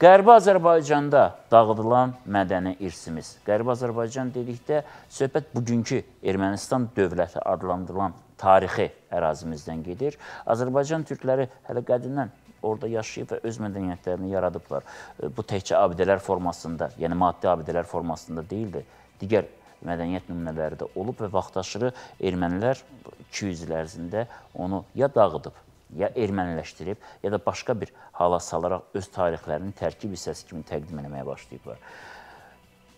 Qərbi Azərbaycanda dağıdılan mədəni irsimiz. Qərbi Azərbaycan dedikdə söhbət bugünkü Ermənistan dövləti adlandırılan tarixi ərazimizdən gedir. Azərbaycan türkləri hələ qədimdən orada yaşayıb və öz mədəniyyətlərini yaradıblar. Bu təkcə abidələr formasında, yəni maddi abidələr formasında deyildi. Digər mədəniyyət nümunələri də olub və vaxtaşırı ermənilər 200 il ərzində onu ya dağıdıb, ya erməniləşdirib, ya da başqa bir hala salaraq öz tarixlərinin tərkib hissəsi kimi təqdim etməyə başlayıblar.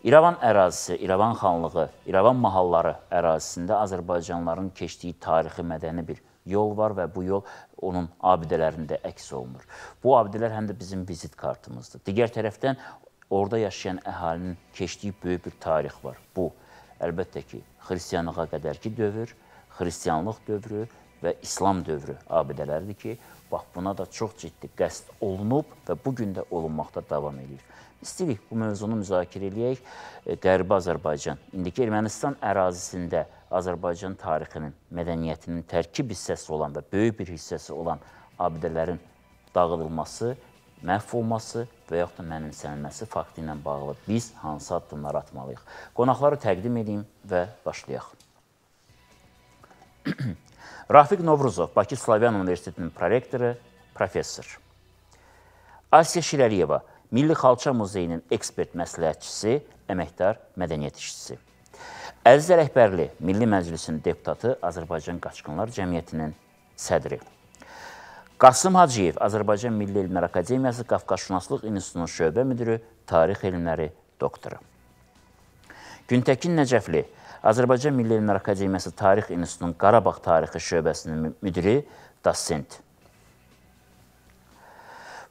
İrəvan ərazisi, İrəvan xanlığı, İrəvan mahalları ərazisində Azərbaycanlıların keçdiyi tarixi mədəni bir yol var və bu yol onun abidələrində əks olunur. Bu abidələr həm də bizim vizit kartımızdır. Digər tərəfdən orada yaşayan əhalinin keçdiyi böyük bir tarix var. Bu əlbəttə ki, xristianlığa qədərki dövr, xristianlıq dövrü və İslam dövrü abidələridir ki, bax buna da çox ciddi qəsd olunub və bu gün də olunmaqda davam edir. İstəyirik bu mövzunu müzakirə eləyək. E, Qərbi Azərbaycan, indiki Ermənistan ərazisində Azərbaycan tarixinin, mədəniyyətinin tərkib hissəsi olan və böyük bir hissəsi olan abidələrin dağıdılması, məhv olması və yaxud da mənimsənilməsi faktı ilə bağlı biz hansı addımlar atmalıyıq? Qonaqları təqdim edeyim və başlayaq. Rafiq Novruzov, Bakı Slavyan Universitetinin prorektoru, professor. Asiya Şirəliyeva, Milli Xalça Muzeyinin ekspert məsləhətçisi, əməkdar mədəniyyət işçisi. Əziz Rəhbərli, Milli Məclisinin deputatı, Azərbaycan Qaçqınlar Cəmiyyətinin sədri. Qasım Hacıyev, Azərbaycan Milli Elmlər Akademiyası Qafqaşünaslıq İnstitutunun şöbə müdürü, tarix elmləri doktoru. Güntəkin Nəcəfli, Azərbaycan Milli Elmlər Akademiyası Tarix İnstitutunun Qarabağ tarixi şöbəsinin müdiri, dosent.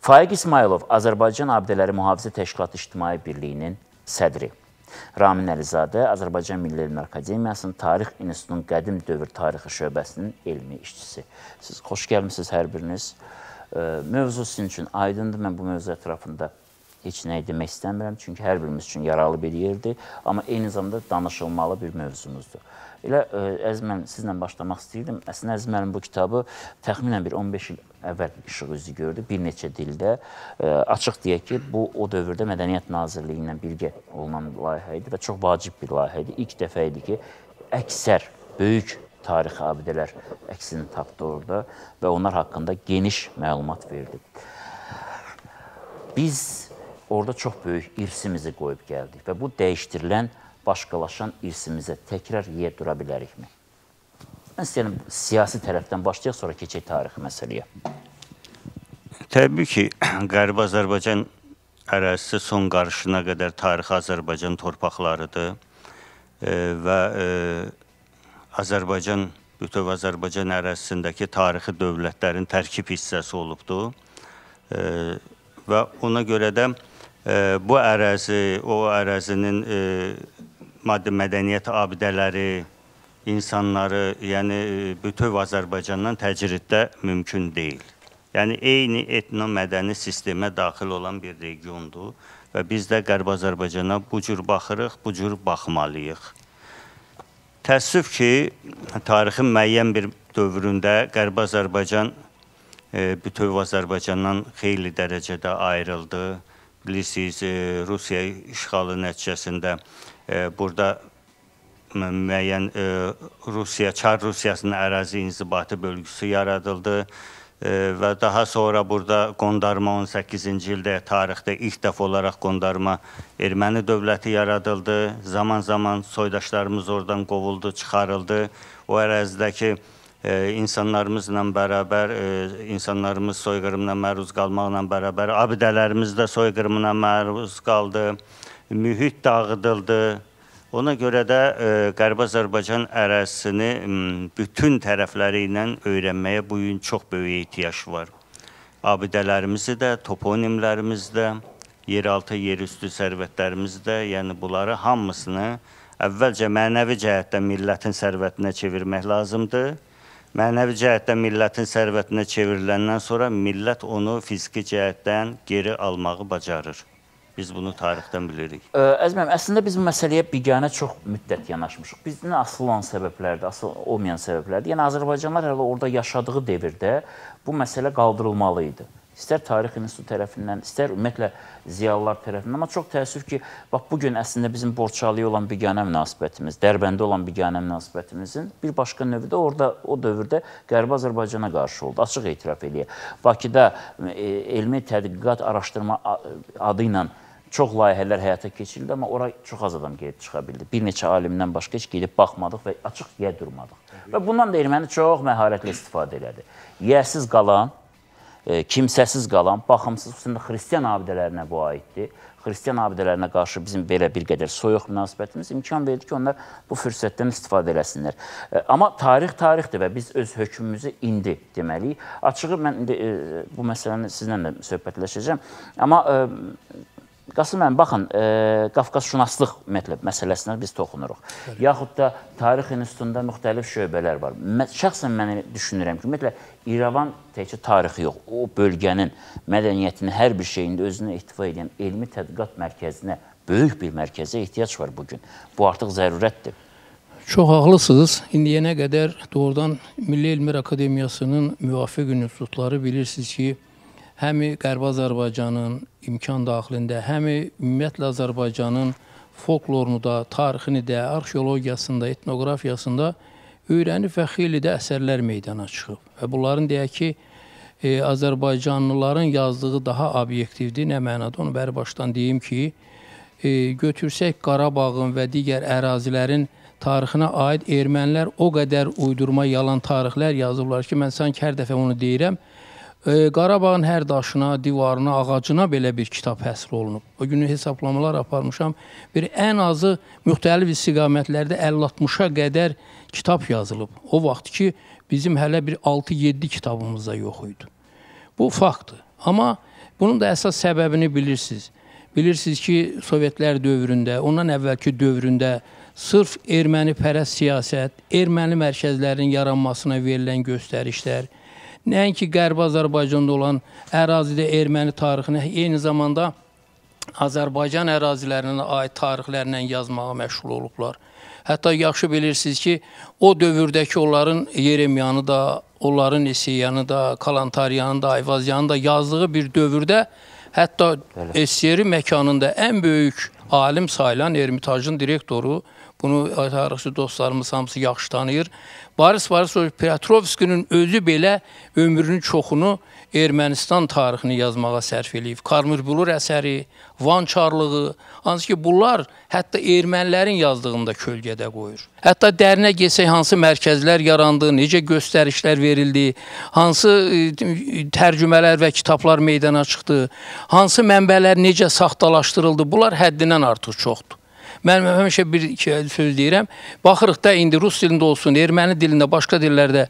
Faiq İsmailov Azərbaycan Abidələri Mühafizə Təşkilatı İctimai Birliyinin sədri. Ramin Əlizadə Azərbaycan Milli Elmlər Akademiyasının Tarix İnstitutunun Qədim Dövr Tarixi şöbəsinin elmi işçisi. Siz xoş gəlmisiniz hər biriniz. Mövzu sizin üçün aydındır. Mən bu mövzu ətrafında heç nəyi demək istəmirəm, çünki hər birimiz üçün yaralı bir yerdir, amma eyni zamanda danışılmalı bir mövzumuzdur. Elə Əziz müəllim, sizlə başlamaq istəyirdim. Əslində Əziz müəllim bu kitabı təxminən bir 15 il əvvəl işıq üzü gördü, bir neçə dildə. Açıq deyək ki, bu o dövrdə Mədəniyyət Nazirliyi ilə birgə olunan layihə idi və çox vacib bir layihə idi. İlk dəfə idi ki, əksər böyük tarixi abidələr əksini tapdı orada və onlar haqqında geniş məlumat verdi. Biz orada çox böyük irsimizi qoyub gəldik və bu dəyişdirilən başqalaşan irsimizə təkrar yer dura bilərikmi? Mən istəyirəm siyasi tərəfdən başlayaq, sonra keçək tarixi məsələyə. Təbii ki, Qərbi Azərbaycan ərazisi son qarışına qədər tarixi Azərbaycan torpaqlarıdır e, və e, Azərbaycan, bütöv Azərbaycan ərazisindəki tarixi dövlətlərin tərkib hissəsi olubdur e, və ona görə də bu ərazi, o ərazinin e, maddi mədəniyyət abidələri, insanları, yəni e, bütöv Azərbaycandan təcriddə mümkün deyil. Yəni eyni etno-mədəni sistemə daxil olan bir regiondur və biz də Qərb Azərbaycana bu cür baxırıq, bu cür baxmalıyıq. Təəssüf ki, tarixin müəyyən bir dövründə Qərb Azərbaycan e, bütöv Azərbaycandan xeyli dərəcədə ayrıldı. Bilirsiniz, e, Rusiya işğalı nəticəsində burada müəyyən Rusiya, Çar Rusiyasının ərazi inzibati bölgüsü yaradıldı və daha sonra burada qondarma 18-ci ildə tarixdə ilk dəfə olaraq qondarma erməni dövləti yaradıldı. Zaman-zaman soydaşlarımız oradan qovuldu, çıxarıldı. O ərazidəki e, insanlarımızla bərabər, e, insanlarımız soyqırımına məruz qalmaqla bərabər, abidələrimiz də soyqırımına məruz qaldı mühit dağıdıldı. Ona görə də e, Qərbi Azərbaycan ərazisini bütün tərəfləri ilə öyrənməyə bu gün çox böyük ehtiyac var. Abidələrimizi də, toponimlərimizi də, yeraltı, yerüstü sərvətlərimizi də, yəni bunları hamısını əvvəlcə mənəvi cəhətdən millətin sərvətinə çevirmək lazımdır. Mənəvi cəhətdən millətin sərvətinə çevriləndən sonra millət onu fiziki cəhətdən geri almağı bacarır. Biz bunu tarixdən bilirik. Əzməm, əslində biz bu məsələyə biganə çox müddət yanaşmışıq. Bizdən asıl olan səbəblərdir, asıl olmayan səbəblərdir. Yəni Azərbaycanlılar hələ orada yaşadığı devirdə bu məsələ qaldırılmalı idi. İstər Tarix İnstitutu tərəfindən, istər ümumiyyətlə ziyalılar tərəfindən. Amma çox təəssüf ki, bax bu gün əslində bizim Borçalıya olan biganə münasibətimiz, Dərbəndə olan biganə münasibətimizin bir başqa növü də orada o dövrdə Qərbi Azərbaycana qarşı oldu. Açıq etiraf eləyək. Bakıda e, elmi tədqiqat araşdırma adı ilə çox layihələr həyata keçirildi, amma ora çox az adam gedib çıxa bildi. Bir neçə alimdən başqa heç gedib baxmadıq və açıq yə durmadıq. Və bundan da erməni çox məharətlə istifadə elədi. Yəsiz qalan, kimsəsiz qalan, baxımsız, xüsusən xristian abidələrinə bu aiddir. Xristian abidələrinə qarşı bizim belə bir qədər soyuq münasibətimiz imkan verdi ki, onlar bu fürsətdən istifadə eləsinlər. E, amma tarix tarixdir və biz öz hökmümüzü indi deməliyik. Açığı mən indi e, bu məsələni sizlə də söhbətləşəcəm. Amma e, Qasım müəllim, baxın, e, Qafqazşünaslıq mətləb məsələsinə biz toxunuruq. Bəli. Yaxud da Tarix İnstitutunda müxtəlif şöbələr var. Mən, şəxsən mən düşünürəm ki, ümumiyyətlə İrəvan təkcə tarixi yox, o bölgənin mədəniyyətini, hər bir şeyində özünə ehtiva edən elmi tədqiqat mərkəzinə, böyük bir mərkəzə ehtiyac var bu gün. Bu artıq zərurətdir. Çox haqlısınız. İndiyənə qədər doğrudan Milli Elmlər Akademiyasının müvafiq institutları bilirsiniz ki, həmi Qərbi Azərbaycanın imkan daxilində, həmi ümumiyyətlə Azərbaycanın folklorunu da, tarixini də, arxeologiyasında, etnoqrafiyasında öyrənib və xeyli də əsərlər meydana çıxıb. Və bunların deyək ki, e, Azərbaycanlıların yazdığı daha obyektivdir. Nə mənada? Onu bəri başdan deyim ki, e, götürsək Qarabağın və digər ərazilərin tarixinə aid ermənilər o qədər uydurma, yalan tarixlər yazıblar ki, mən sanki hər dəfə onu deyirəm, Qarabağın hər daşına, divarına, ağacına belə bir kitab həsr olunub. O günü hesablamalar aparmışam. Bir ən azı müxtəlif istiqamətlərdə 50-60-a qədər kitab yazılıb. O vaxt ki, bizim hələ bir 6-7 kitabımız da yox idi. Bu faktdır. Amma bunun da əsas səbəbini bilirsiniz. Bilirsiniz ki, Sovetlər dövründə, ondan əvvəlki dövründə sırf erməni pərəst siyasət, erməni mərkəzlərinin yaranmasına verilən göstərişlər, Nəinki Qərbi Azərbaycanda olan ərazidə erməni tarixini, eyni zamanda Azərbaycan ərazilərinə aid tarixlərlə yazmağa məşğul olublar. Hətta yaxşı bilirsiniz ki, o dövrdəki onların Yeremyanı da, onların Esiyanı da, Kalantaryanı da, Ayvazyanı da yazdığı bir dövrdə hətta Esiyeri məkanında ən böyük alim sayılan Ermitajın direktoru, bunu tarixçi dostlarımız hamısı yaxşı tanıyır. Boris Borisovich Petrovskinin özü belə ömrünün çoxunu Ermənistan tarixini yazmağa sərf eləyib. Karmürbulur əsəri, Van Çarlığı, hansı ki bunlar hətta ermənilərin yazdığında kölgədə qoyur. Hətta dərinə getsək hansı mərkəzlər yarandı, necə göstərişlər verildi, hansı e, tərcümələr və kitablar meydana çıxdı, hansı mənbələr necə saxtalaşdırıldı, bunlar həddindən artıq çoxdur. Mən həmişə bir iki söz deyirəm. Baxırıq da indi rus dilində olsun, erməni dilində, başqa dillərdə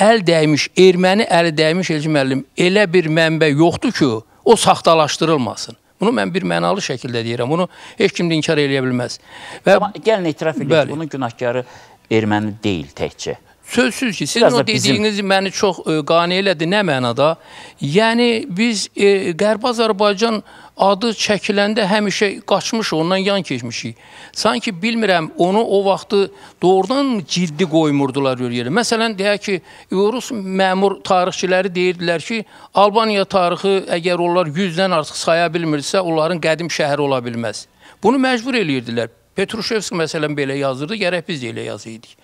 əl dəymiş, erməni əli dəymiş Elçi müəllim elə bir mənbə yoxdur ki, o saxtalaşdırılmasın. Bunu mən bir mənalı şəkildə deyirəm. Bunu heç kim də inkar eləyə bilməz. Və Amma gəlin etiraf edək, bunun günahkarı erməni deyil təkcə. Sözsüz ki, sizin o dediyiniz bizim... məni çox e, qane elədi. Nə mənada? Yəni biz e, Qərb Azərbaycan adı çəkiləndə həmişə qaçmış, ondan yan keçmişik. Sanki bilmirəm, onu o vaxtı doğrudan ciddi qoymurdular yerə. Məsələn, deyək ki, Rus məmur tarixçiləri deyirdilər ki, Albaniya tarixi əgər onlar 100-dən artıq saya bilmirsə, onların qədim şəhəri ola bilməz. Bunu məcbur eləyirdilər. Petruşevski məsələn belə yazırdı, gərək biz də elə yazıyorduk.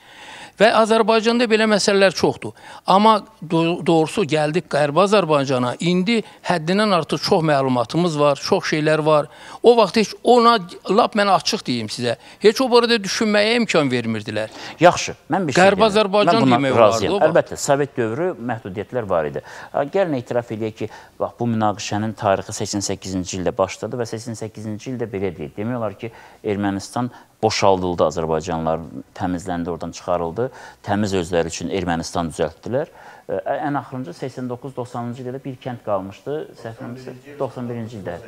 Və Azərbaycanda belə məsələlər çoxdur. Amma doğrusu gəldik Qərbi Azərbaycana. İndi həddindən artıq çox məlumatımız var, çox şeylər var. O vaxt heç ona lap mən açıq deyim sizə. Heç o barədə düşünməyə imkan vermirdilər. Yaxşı, mən bir şey Qərbi Azərbaycan demək olardı. Əlbəttə, Sovet dövrü məhdudiyyətlər var idi. Gəlin etiraf edək ki, bax bu münaqişənin tarixi 88-ci ildə başladı və 88-ci ildə belə deyil. Demək olar ki, Ermənistan boşaldıldı Azərbaycanlılar, təmizləndi, oradan çıxarıldı. Təmiz özləri üçün Ermənistan düzəltdilər. Ən axırıncı 89-90-cı ildə bir kənd qalmışdı. Səhvləmirəmsə 91-ci ildə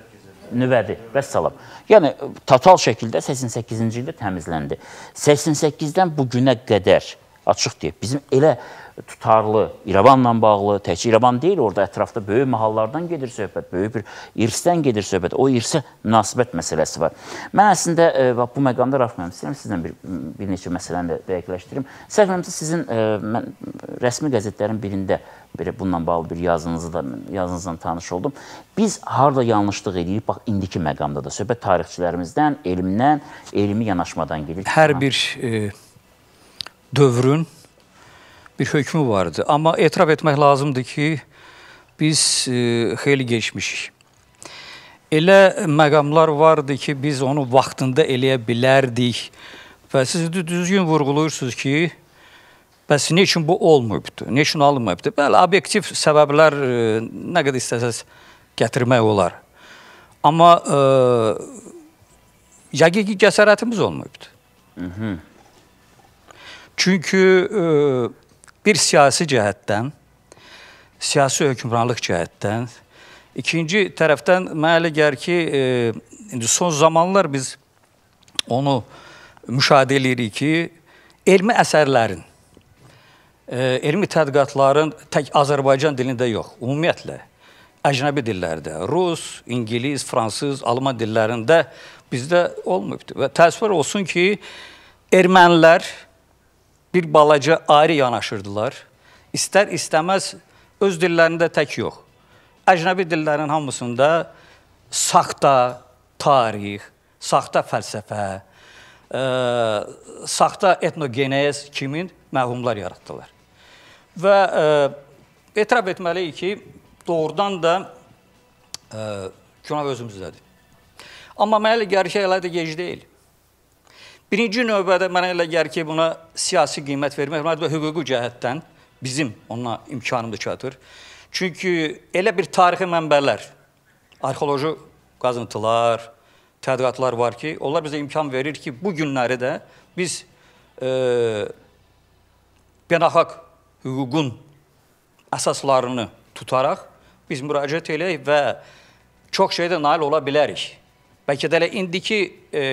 nüvədi. Vəssalam. Yəni total şəkildə 88-ci ildə təmizləndi. 88-dən bu günə qədər açıq deyək, bizim elə tutarlı İrəvanla bağlı, təkcə İrəvan deyil, orada ətrafda böyük mahallardan gedir söhbət, böyük bir irsdən gedir söhbət. O irsə münasibət məsələsi var. Mən əslində e, bu məqamda Raf müəllim istəyirəm sizlə bir, bir neçə məsələni də dəqiqləşdirim. Səhv eləmirəmsə sizin e, mən rəsmi qəzetlərin birində belə bununla bağlı bir yazınızı da yazınızla tanış oldum. Biz harda yanlışlıq edirik? Bax indiki məqamda da söhbət tarixçilərimizdən, elmdən, elmi yanaşmadan gedir. Hər bir e, dövrün bir hökmü vardı. Amma etiraf etmək lazımdır ki, biz e, xeyli geçmişik. Elə məqamlar vardı ki, biz onu vaxtında eləyə bilərdik və siz düzgün vurğuluyursunuz ki, bəs nə üçün bu olmayıbdı? Nə üçün alınmayıbdı? Bəli, obyektiv səbəblər e, nə qədər istəsəz gətirmək olar. Amma e, həqiqi cəsarətimiz olmayıbdı. -hı. Çünki e, bir siyasi cəhətdən, siyasi hökmranlıq cəhətdən, ikinci tərəfdən mənə elə gəlir ki, e, indi son zamanlar biz onu müşahidə edirik ki, elmi əsərlərin, e, elmi tədqiqatların tək Azərbaycan dilində yox, ümumiyyətlə əcnəbi dillərdə, rus, ingilis, fransız, alman dillərində bizdə olmayıbdı. Və təəssüflər olsun ki, ermənilər bir balaca ayrı yanaşırdılar. İstər istəməz öz dillərində tək yox. Əcnəbi dillərin hamısında saxta tarix, saxta fəlsəfə, ə, e, saxta etnogenez kimin məhumlar yaratdılar. Və ə, e, etiraf etməliyik ki, doğrudan da ə, e, günah özümüzdədir. Amma mənə elə gəlir ki, elə də gec deyil. Birinci növbədə mənə elə gəlir ki, buna siyasi qiymət vermək və hüquqi cəhətdən bizim ona imkanımız çatır. Çünki elə bir tarixi mənbələr, arxeoloji qazıntılar, tədqiqatlar var ki, onlar bizə imkan verir ki, bu günləri də biz e, beynəlxalq hüququn əsaslarını tutaraq biz müraciət eləyək və çox şeydə nail ola bilərik. Bəlkə də elə indiki e,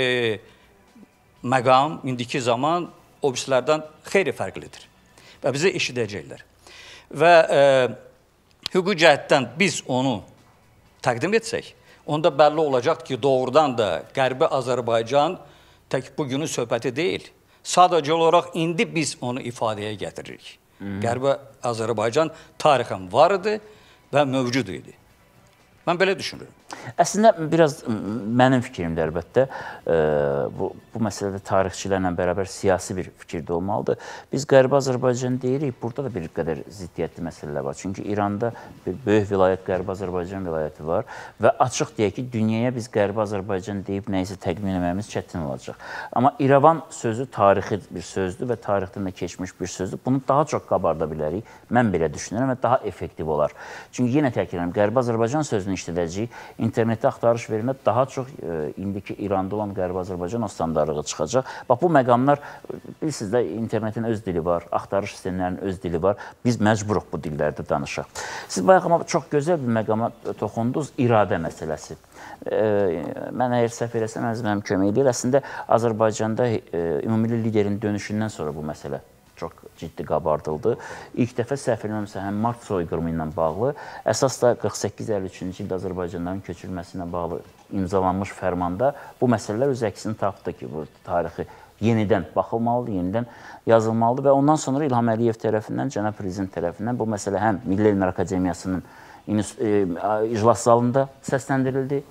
məqam indiki zaman o birislərdən xeyli fərqlidir və bizi eşidəcəklər. Və e, hüquqi cəhətdən biz onu təqdim etsək, onda bəlli olacaq ki, doğrudan da Qərbi Azərbaycan tək bugünün söhbəti deyil. Sadəcə olaraq indi biz onu ifadəyə gətiririk. Hmm. Qərbi Azərbaycan tarixən var idi və mövcud idi. Mən belə düşünürəm. Əslində biraz mənim fikrimdir əlbəttə. Bu bu məsələdə tarixçilərlə bərabər siyasi bir fikir də olmalıdır. Biz Qərbi Azərbaycan deyirik, burada da bir qədər ziddiyyətli məsələlər var. Çünki İranda bir böyük vilayət Qərbi Azərbaycan vilayəti var və açıq deyək ki, dünyaya biz Qərbi Azərbaycan deyib nəyisə təqdim etməyimiz çətin olacaq. Amma İrəvan sözü tarixi bir sözdür və tarixdən də keçmiş bir sözdür. Bunu daha çox qabarda bilərik. Mən belə düşünürəm və daha effektiv olar. Çünki yenə təkrarlayıram, Qərbi Azərbaycan sözünü işlədəcəyik. İnternetdə axtarış verəndə daha çox e, indiki İranda olan Qərbi Azərbaycan o standarlığı çıxacaq. Bax bu məqamlar bilirsiniz də internetin öz dili var, axtarış sistemlərinin öz dili var. Biz məcburuq bu dillərdə danışaq. Siz bayaq amma çox gözəl bir məqama toxundunuz, iradə məsələsi. E, mən əgər səhv eləsəm, əziz mənim kömək edir. Əslində Azərbaycanda e, ümummilli liderin dönüşündən sonra bu məsələ çox ciddi qabardıldı. İlk dəfə səhv eləmirəmsə, həm mart soyqırımı ilə bağlı, əsas da 48-53-cü ildə Azərbaycanların köçürülməsi ilə bağlı imzalanmış fərmanda bu məsələlər öz əksini tapdı ki, bu tarixi yenidən baxılmalıdır, yenidən yazılmalıdır və ondan sonra İlham Əliyev tərəfindən, cənab prezident tərəfindən bu məsələ həm Milli Elmlər Akademiyasının iclas zalında səsləndirildi,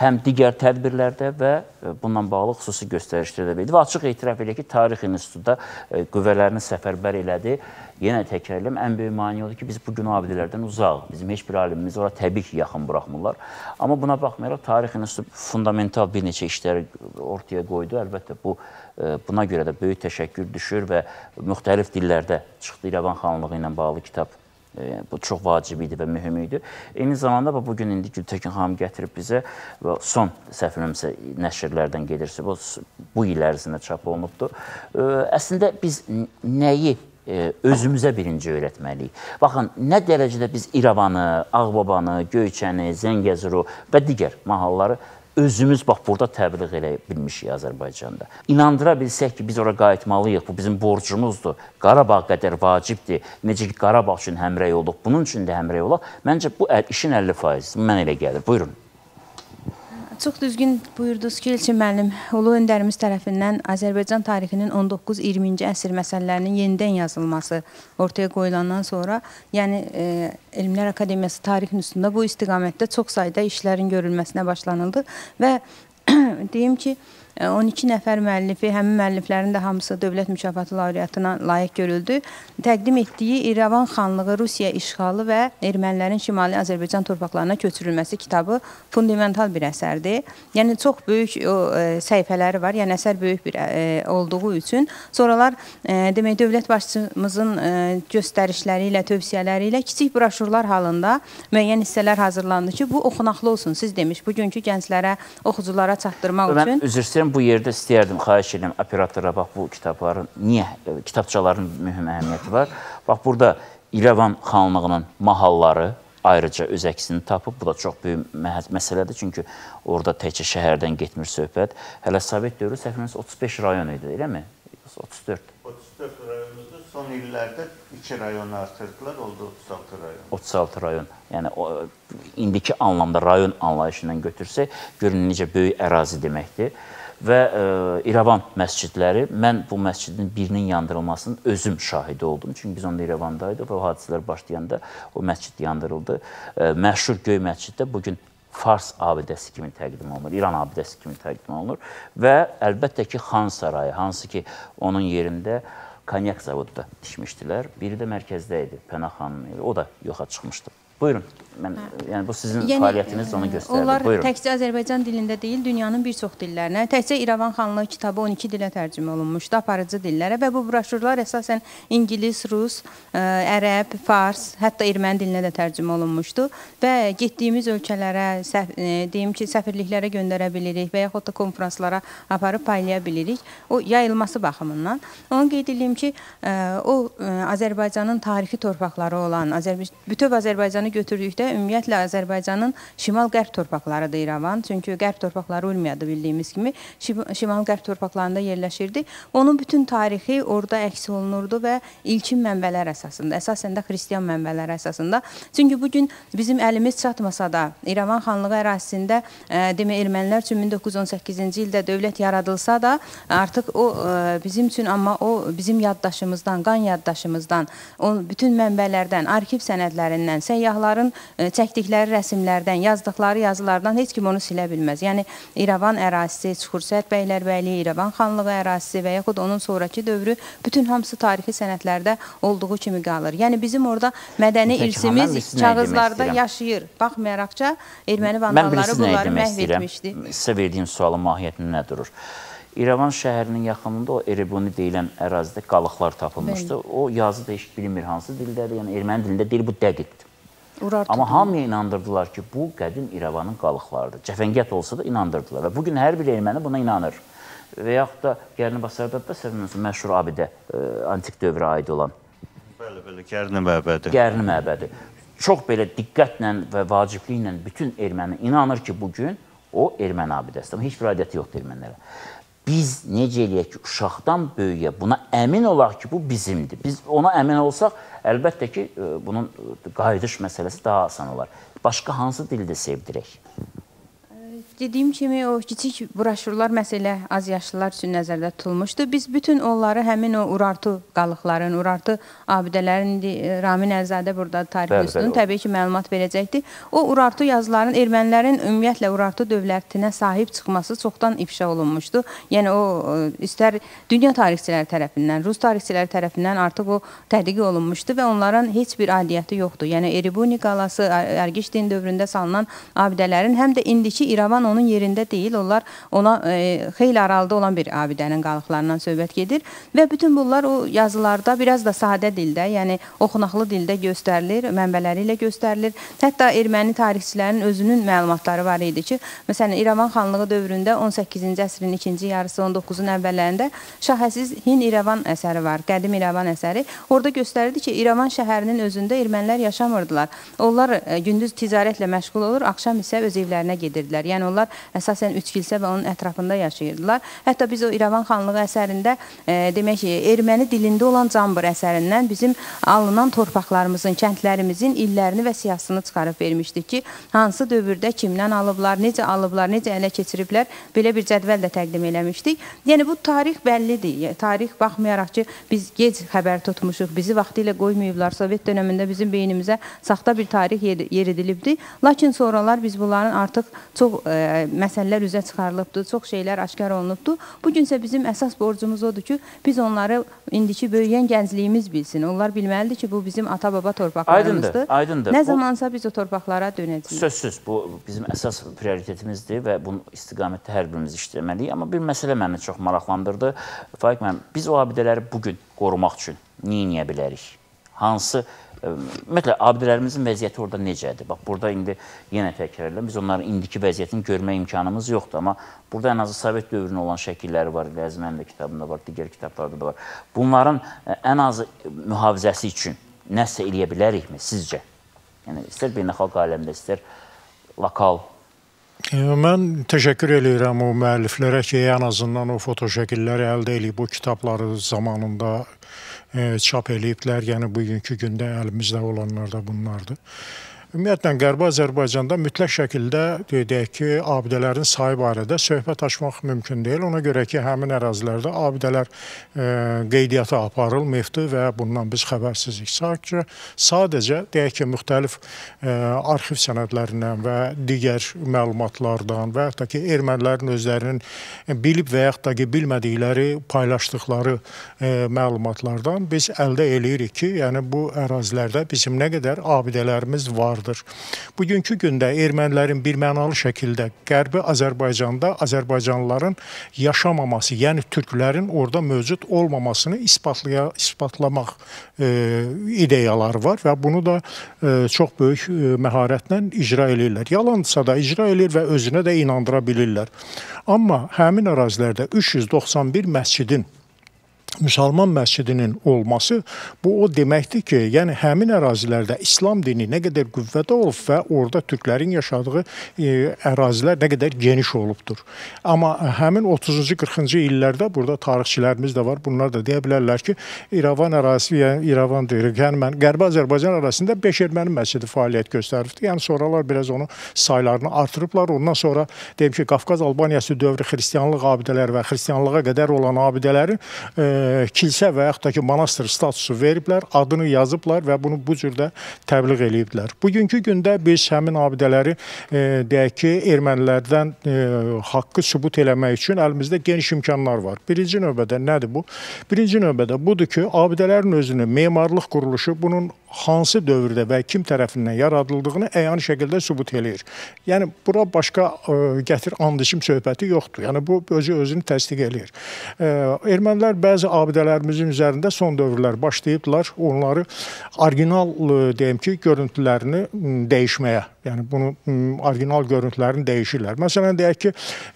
həm digər tədbirlərdə və e, bununla bağlı xüsusi göstərişlərdə verildi və açıq etiraf elə ki, Tarix İnstitutu da e, qüvvələrini səfərbər elədi. Yenə təkrarlayım, ən böyük mane odur ki, biz bu gün abidələrdən uzaq. Bizim heç bir alimimiz ora təbii ki, yaxın buraxmırlar. Amma buna baxmayaraq Tarix İnstitutu fundamental bir neçə işləri ortaya qoydu. Əlbəttə bu buna görə də böyük təşəkkür düşür və müxtəlif dillərdə çıxdı İrəvan xanlığı ilə bağlı kitab Bu çox vacib idi və mühüm idi. Eyni zamanda bu gün indi Gültəkin xanım gətirib bizə və son səhv eləmirəmsə nəşrlərdən gedirsə bu bu il ərzində çap olunubdur. Əslində biz nəyi özümüzə birinci öyrətməliyik. Baxın, nə dərəcədə biz İrəvanı, Ağbabanı, Göyçəni, Zəngəzuru və digər mahalları özümüz bax burada təbliğ eləyə bilmişik Azərbaycanda. İnandıra bilsək ki, biz ora qayıtmalıyıq, bu bizim borcumuzdur. Qarabağ qədər vacibdir. Necə ki Qarabağ üçün həmrəy olduq, bunun üçün də həmrəy olaq. Məncə bu işin 50% mən elə gəlir. Buyurun. Çox düzgün buyurdunuz ki, Elçin müəllim, Ulu öndərimiz tərəfindən Azərbaycan tarixinin 19-20-ci əsr məsələlərinin yenidən yazılması ortaya qoyulandan sonra, yəni e, Elmlər Akademiyası Tarix İnstitutunda bu istiqamətdə çox sayda işlərin görülməsinə başlanıldı və deyim ki, 12 nəfər müəllifi, həmin müəlliflərin də hamısı dövlət mükafatı laureatına layiq görüldü. Təqdim etdiyi İrəvan xanlığı Rusiya işğalı və ermənilərin Şimali Azərbaycan torpaqlarına köçürülməsi kitabı fundamental bir əsərdir. Yəni çox böyük o e, səhifələri var. Yəni əsər böyük bir e, olduğu üçün sonralar e, demək dövlət başçımızın e, göstərişləri ilə, tövsiyələri ilə kiçik broşurlar halında müəyyən hissələr hazırlandı ki, bu oxunaqlı olsun. Siz demiş, bugünkü gənclərə, oxuculara çatdırmaq Mən üçün. üzr istəyirəm bu yerdə istəyərdim, xahiş edirəm operatora bax bu kitabların niyə kitabçaların mühüm əhəmiyyəti var. Bax burada İrəvan xanlığının mahalları ayrıca öz əksini tapıb. Bu da çox böyük məsələdir, çünki orada təkcə şəhərdən getmir söhbət. Hələ Sovet dövrü səhvimiz 35 rayon idi, eləmi? 34. 34 rayonumuzda son illərdə 2 rayon artırdılar, oldu 36 rayon. 36 rayon. Yəni o, indiki anlamda rayon anlayışından götürsək, görün necə böyük ərazi deməkdir və ə, İrəvan məscidləri, mən bu məscidin birinin yandırılmasının özüm şahidi oldum. Çünki biz onda İrəvandaydıq və o hadisələr başlayanda o məscid yandırıldı. Ə, məşhur Göy məsciddə bu gün Fars abidəsi kimi təqdim olunur, İran abidəsi kimi təqdim olunur və əlbəttə ki, Xan sarayı, hansı ki, onun yerində konyak zavodu da tikmişdilər. Biri də mərkəzdə idi, Pənah xanımın evi. O da yoxa çıxmışdı. Buyurun. Mən yəni bu sizin yəni, fəaliyyətiniz onu göstərir. Onlar Buyurun. təkcə Azərbaycan dilində deyil, dünyanın bir çox dillərinə, təkcə İrəvan xanlığı kitabı 12 dilə tərcümə olunmuşdu, aparıcı dillərə və bu broşurlar əsasən ingilis, rus, ə, ərəb, fars, hətta erməni dilinə də tərcümə olunmuşdu və getdiyimiz ölkələrə, səf, ə, deyim ki, səfirliklərə göndərə bilirik və yaxud da konfranslara aparıb paylaya bilirik. O yayılması baxımından. Onu qeyd edeyim ki, ə, o ə, Azərbaycanın tarixi torpaqları olan, Azərbaycan bütöv Azərbaycanı götürdükdə ümumiyyətlə Azərbaycanın şimal-qərb torpaqlarıdır İrəvan. Çünki qərb torpaqları Urmiyadır bildiyimiz kimi. Şimal-qərb torpaqlarında yerləşirdi. Onun bütün tarixi orada əks olunurdu və ilkin mənbələr əsasında, əsasən də xristian mənbələr əsasında. Çünki bu gün bizim əlimiz çatmasa da İrəvan xanlığı ərazisində ə, demə ermənilər üçün 1918-ci ildə dövlət yaradılsa da artıq o ə, bizim üçün amma o bizim yaddaşımızdan, qan yaddaşımızdan, o bütün mənbələrdən, arxiv sənədlərindən, səyyahların ə, çəkdikləri rəsmlərdən, yazdıqları yazılardan heç kim onu silə bilməz. Yəni İrəvan ərazisi, Çuxursət bəylərbəyliyi, İrəvan xanlığı ərazisi və yaxud onun sonrakı dövrü bütün hamısı tarixi sənədlərdə olduğu kimi qalır. Yəni bizim orada mədəni Peki, irsimiz kağızlarda yaşayır. Baxmayaraqca erməni Mən vandalları bunları məhv etmişdi. Sizə verdiyim sualın mahiyyətində nə durur? İrəvan şəhərinin yaxınında o Erebuni deyilən ərazidə qalıqlar tapılmışdı. O yazı da heç bilinmir hansı dildədir. Yəni erməni dilində deyil, bu dəqiqdir. Urartu Amma hamıya inandırdılar ki, bu qədim İrəvanın qalıqlarıdır. Cəfəngiyat olsa da inandırdılar və bu gün hər bir erməni buna inanır. Və yaxud da Gərni Basarda da səhvimizin məşhur abidə, ə, antik dövrə aid olan Bəli, bəli, Gərni məbədi. Gərni məbədi. Çox belə diqqətlə və vacibliklə bütün erməni inanır ki, bu gün o erməni abidəsidir. Amma heç bir aidiyyəti yoxdur ermənilərə. Biz necə eləyək ki, uşaqdan böyüyə buna əmin olaq ki, bu bizimdir. Biz ona əmin olsaq, əlbəttə ki, e, bunun e, qayıdış məsələsi daha asan olar. Başqa hansı dildə sevdirək? Dediyim kimi o kiçik broşurlar məsələ az yaşlılar üçün nəzərdə tutulmuşdu. Biz bütün onları həmin o Urartu qalıqların, Urartu abidələrin e, Ramin Əlzadə burada tarix üstünün təbii ki, məlumat verəcəkdi. O Urartu yazıların ermənilərin ümumiyyətlə Urartu dövlətinə sahib çıxması çoxdan ifşa olunmuşdu. Yəni o e, istər dünya tarixçiləri tərəfindən, rus tarixçiləri tərəfindən artıq o tədqiq olunmuşdu və onların heç bir aidiyyəti yoxdur. Yəni Erebuni qalası Ergişdin dövründə salınan abidələrin həm də indiki İrəvan onun yerində deyil. Onlar ona e, xeyli aralıda olan bir abidənin qalıqlarından söhbət gedir və bütün bunlar o yazılarda biraz da sadə dildə, yəni oxunaqlı dildə göstərilir, mənbələri ilə göstərilir. Hətta erməni tarixçilərinin özünün məlumatları var idi ki, məsələn İrəvan xanlığı dövründə 18-ci əsrin ikinci yarısı 19-un əvvəllərində Şah Əziz Hin İrəvan əsəri var, qədim İrəvan əsəri. Orada göstərirdi ki, İrəvan şəhərinin özündə ermənilər yaşamırdılar. Onlar e, gündüz ticarətlə məşğul olur, axşam isə öz evlərinə gedirdilər. Yəni onlar əsasən üç kilsə və onun ətrafında yaşayırdılar. Hətta biz o İrəvan xanlığı əsərində e, demək ki, erməni dilində olan Cambır əsərindən bizim alınan torpaqlarımızın, kəndlərimizin illərini və siyasını çıxarıb vermişdik ki, hansı dövrdə kimdən alıblar, necə alıblar, necə ələ keçiriblər, belə bir cədvəl də təqdim eləmişdik. Yəni bu tarix bəllidir. Tarix baxmayaraq ki, biz gec xəbər tutmuşuq, bizi vaxtilə qoymayıblar. Sovet dövründə bizim beynimizə saxta bir tarix yeridilibdi. Lakin sonralar biz bunların artıq çox e, məsələlər üzə çıxarılıbdı, çox şeylər aşkar olunubdu. Bu gün isə bizim əsas borcumuz odur ki, biz onları indiki böyüyən gəncliyimiz bilsin. Onlar bilməlidir ki, bu bizim ata-baba torpaqlarımızdır. Aydındır, aydındır. Nə zamansa biz o torpaqlara dönəcəyik. Sözsüz, bu bizim əsas prioritetimizdir və bunun istiqamətdə hər birimiz işləməliyik. Amma bir məsələ məni çox maraqlandırdı. Faiq müəllim, biz o abidələri bu gün qorumaq üçün nə edə bilərik? Hansı Ümumiyyətlə abidələrimizin vəziyyəti orada necədir? Bax burada indi yenə təkrar edirəm. Biz onların indiki vəziyyətini görmə imkanımız yoxdur, amma burada ən azı Sovet dövrünün olan şəkilləri var, Ləzmənin də kitabında var, digər kitablarda da var. Bunların ən azı mühafizəsi üçün nəsə eləyə bilərikmi sizcə? Yəni istər beynəlxalq aləmdə, istər lokal Mən təşəkkür eləyirəm o müəlliflərə ki, ən azından o fotoşəkilləri əldə eləyib bu kitabları zamanında e, çap eləyiblər. Yəni bugünkü gündə əlimizdə olanlar da bunlardır. Ümumiyyətlə Qərbi Azərbaycanda mütləq şəkildə deyək ki, abidələrin sayı barədə söhbət açmaq mümkün deyil. Ona görə ki, həmin ərazilərdə abidələr e, qeydiyyata aparılmayıbdır və bundan biz xəbərsizik. Sadəcə, sadəcə deyək ki, müxtəlif e, arxiv sənədlərindən və digər məlumatlardan və hətta ki, ermənilərin özlərinin bilib və yaxud da ki, bilmədikləri paylaşdıqları e, məlumatlardan biz əldə eləyirik ki, yəni bu ərazilərdə bizim nə qədər abidələrimiz var vardır. Bugünkü gündə ermənilərin birmənalı şəkildə Qərbi Azərbaycanda Azərbaycanlıların yaşamaması, yəni türklərin orada mövcud olmamasını isbatlaya isbatlamaq e, ideyaları var və bunu da e, çox böyük e, məharətlə icra eləyirlər. Yalansa da icra eləyir və özünə də inandıra bilirlər. Amma həmin ərazilərdə 391 məscidin müsəlman məscidinin olması bu o deməkdir ki, yəni həmin ərazilərdə İslam dini nə qədər qüvvədə olub və orada türklərin yaşadığı e, ərazilər nə qədər geniş olubdur. Amma həmin 30-cu 40-cı illərdə burada tarixçilərimiz də var. Bunlar da deyə bilərlər ki, İrəvan ərazisi, yəni İrəvan deyirik. Yəni mən Qərbi Azərbaycan ərazisində 5 erməni məscidi fəaliyyət göstəribdi. Yəni sonralar biraz onu saylarını artırıblar. Ondan sonra deyim ki, Qafqaz Albaniyası dövrü xristianlıq abidələri və xristianlığa qədər olan abidələrin e, kilsə və yaxud da ki, monastır statusu veriblər, adını yazıblar və bunu bu cürdə təbliğ eləyiblər. Bugünkü gündə biz həmin abidələri e, deyək ki, ermənilərdən e, haqqı sübut eləmək üçün əlimizdə geniş imkanlar var. Birinci növbədə nədir bu? Birinci növbədə budur ki, abidələrin özünü memarlıq quruluşu bunun hansı dövrdə və kim tərəfindən yaradıldığını əyani şəkildə sübut eləyir. Yəni bura başqa ə, e, gətir and içim söhbəti yoxdur. Yəni bu özü özünü təsdiq eləyir. Ə, e, ermənilər bəzi abidələrimizin üzərində son dövrlər başlayıblar onları orijinal e, deyim ki, görüntülərini dəyişməyə Yəni bunu orijinal görüntülərini dəyişirlər. Məsələn deyək ki,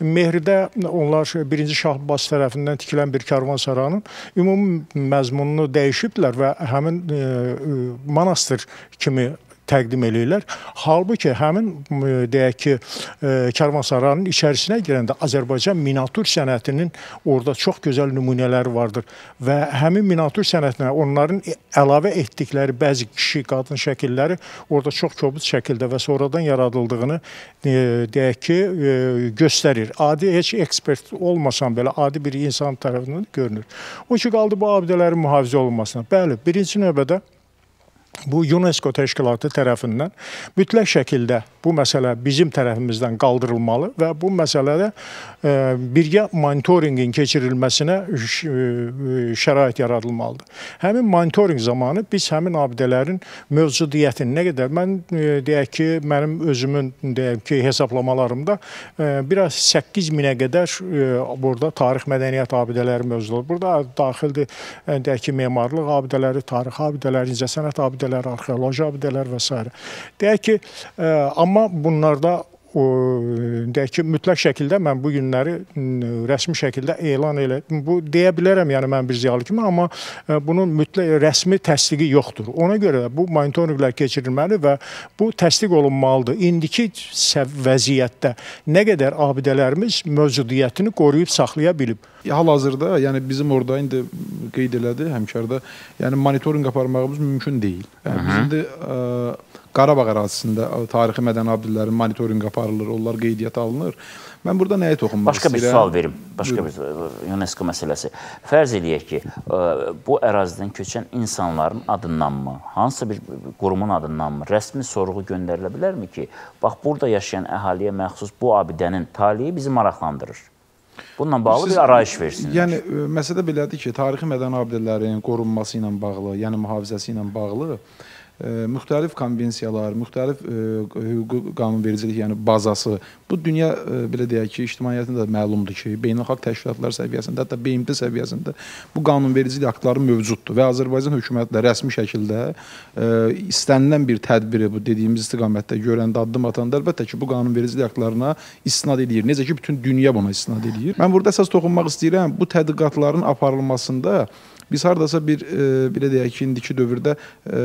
Mehridə onlar 1-ci Şah Abbas tərəfindən tikilən bir karvansarayının ümumi məzmununu dəyişiblər və həmin monastır kimi təqdim eləyirlər. Halbuki həmin deyək ki, e, karvansarayın içərisinə girəndə Azərbaycan miniatür sənətinin orada çox gözəl nümunələri vardır və həmin miniatür sənətinə onların əlavə etdikləri bəzi kişi, qadın şəkilləri orada çox kobud şəkildə və sonradan yaradıldığını e, deyək ki, e, göstərir. Adi heç ekspert olmasan belə adi bir insan tərəfindən görünür. O ki qaldı bu abidələrin mühafizə olunmasına. Bəli, birinci növbədə bu UNESCO təşkilatı tərəfindən mütləq şəkildə bu məsələ bizim tərəfimizdən qaldırılmalı və bu məsələdə birgə monitorinqin keçirilməsinə e, şərait yaradılmalıdır. Həmin monitorinq zamanı biz həmin abidələrin mövcudiyyətini nə qədər mən e, deyək ki, mənim özümün deyək ki, hesablamalarımda biraz 8 minə qədər burada tarix mədəniyyət abidələri mövcuddur. Burada daxildir deyək ki, memarlıq abidələri, tarix abidələri, incəsənət abidələri abidələr, arxeoloji abidələr və s. Deyək ki, amma bunlarda deyək ki, mütləq şəkildə mən bu günləri rəsmi şəkildə elan elədim. Bu deyə bilərəm, yəni mən bir ziyalı kimi, amma e, bunun mütləq rəsmi təsdiqi yoxdur. Ona görə də bu monitorinqlər keçirilməli və bu təsdiq olunmalıdır. İndiki vəziyyətdə nə qədər abidələrimiz mövcudiyyətini qoruyub saxlaya bilib. Hal-hazırda, yəni bizim orada indi qeyd elədi həmkarda, yəni monitorinq aparmağımız mümkün deyil. Yəni biz indi ə, Qarabağ ərazisində tarixi mədəni abidələrin monitorinq aparılır, onlar qeydiyyata alınır. Mən burada nəyə toxunmaq Başqa istəyirəm? bir sual verim. Başqa Buyurun. bir UNESCO məsələsi. Fərz eləyək ki, bu ərazidən köçən insanların adındanmı, hansısa bir qurumun adındanmı rəsmi sorğu göndərilə bilərmi ki, bax burada yaşayan əhaliyə məxsus bu abidənin taleyi bizi maraqlandırır. Bununla bağlı Siz, bir arayış versinlər. Yəni məsələ belədir ki, tarixi mədəni abidələrin qorunması ilə bağlı, yəni mühafizəsi ilə bağlı müxtəlif konvensiyalar, müxtəlif hüquqi qanunvericilik, yəni bazası bu dünya belə deyək ki, ictimaiyyətin də məlumdur ki, beynəlxalq təşkilatlar səviyyəsində, hətta BMT səviyyəsində bu qanunvericilik aktları mövcuddur və Azərbaycan hökuməti də rəsmi şəkildə istənilən bir tədbiri bu dediyimiz istiqamətdə görəndə addım atanda əlbəttə ki, bu qanunvericilik aktlarına istinad edir. Necə ki, bütün dünya buna istinad edir. Mən burada əsas toxunmaq istəyirəm bu tədqiqatların aparılmasında Biz hardasa bir e, belə deyək ki, indiki dövrdə e,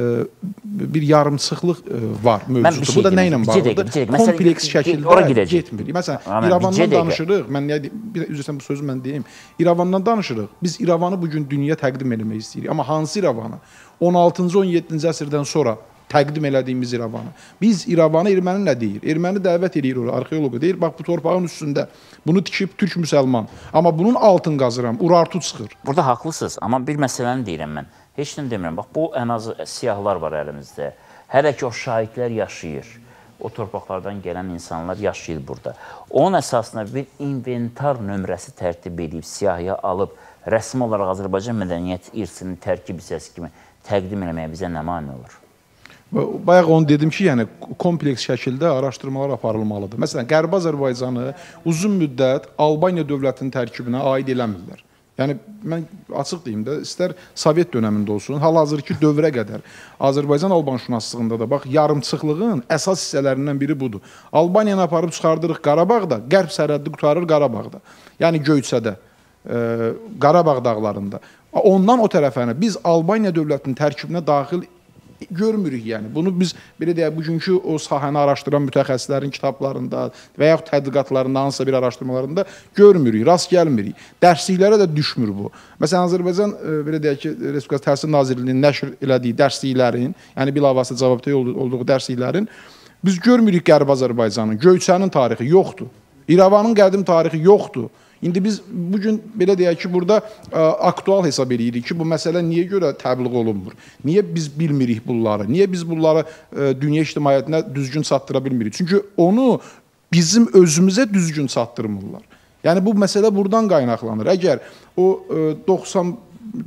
bir yarımçıqlıq e, var mövcuddur. Şey Bu da nə ilə bağlıdır? Kompleks şəkildə getmir. Məsələn, Aman, İrəvandan danışırıq. Mən niyə bir üzr istəyirəm bu sözü mən deyim. İrəvandan danışırıq. Biz İrəvanı bu gün dünya təqdim etmək istəyirik. Amma hansı İrəvanı? 16-cı, 17-ci əsrdən sonra təqdim elədiyimiz İrəvanı. Biz İrəvanı erməni nə deyir? Erməni dəvət eləyir ora, arxeoloqu deyir, bax bu torpağın üstündə bunu tikib türk müsəlman. Amma bunun altın qazıram, urartu çıxır. Burada haqlısınız, amma bir məsələni deyirəm mən. Heç nə demirəm. Bax bu ən az siyahılar var əlimizdə. Hələ ki o şahidlər yaşayır. O torpaqlardan gələn insanlar yaşayır burada. Onun əsasında bir inventar nömrəsi tərtib edib, siyahıya alıb, rəsmi olaraq Azərbaycan mədəniyyət irsinin tərkib hissəsi kimi təqdim etməyə bizə nə mane olur? Bayaq onu dedim ki, yəni kompleks şəkildə araşdırmalar aparılmalıdır. Məsələn, Qərbi Azərbaycanı uzun müddət Albaniya dövlətinin tərkibinə aid eləmirlər. Yəni mən açıq deyim də, istər Sovet dövründə olsun, hal-hazırki dövrə qədər Azərbaycan Albanşünaslığında da bax yarımçıqlığın əsas hissələrindən biri budur. Albaniyanı aparıb çıxardırıq Qarabağda, qərb sərhəddi qutarır Qarabağda. Yəni Göyçədə, e, Qarabağ dağlarında. Ondan o tərəfənə biz Albaniya dövlətinin tərkibinə daxil görmürük yəni. Bunu biz belə deyək, bugünkü o sahəni araşdıran mütəxəssislərin kitablarında və yaxud tədqiqatlarında hansısa bir araşdırmalarında görmürük, rast gəlmirik. Dərsliklərə də düşmür bu. Məsələn, Azərbaycan e, belə deyək ki, Respublika Təhsil Nazirliyinin nəşr elədiyi dərsliklərin, yəni bilavasitə cavabdeh olduğu dərsliklərin biz görmürük Qərbi Azərbaycanın, Göyçənin tarixi yoxdur. İrəvanın qədim tarixi yoxdur. İndi biz bu gün belə deyək ki, burada ə, aktual hesab edirik ki, bu məsələ niyə görə təbliğ olunmur? Niyə biz bilmirik bunları? Niyə biz bunları ə, dünya ictimaiyyətinə düzgün çatdıra bilmirik? Çünki onu bizim özümüzə düzgün çatdırmırlar. Yəni bu məsələ burdan qaynaqlanır. Əgər o ə, 90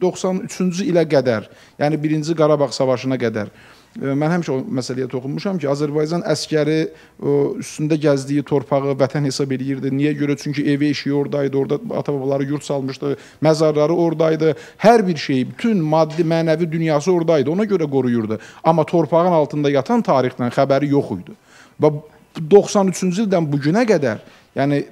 93-cü ilə qədər, yəni 1-ci Qarabağ savaşına qədər Mən həmişə o məsələyə toxunmuşam ki, Azərbaycan əskəri üstündə gəzdiyi torpağı vətən hesab eləyirdi. Niyə görə? Çünki evi eşiyi oradaydı, orada ata-babaları yurt salmışdı, məzarları oradaydı. Hər bir şey, bütün maddi, mənəvi dünyası oradaydı. Ona görə qoruyurdu. Amma torpağın altında yatan tarixdən xəbəri yox idi. Və 93-cü ildən bu günə qədər Yəni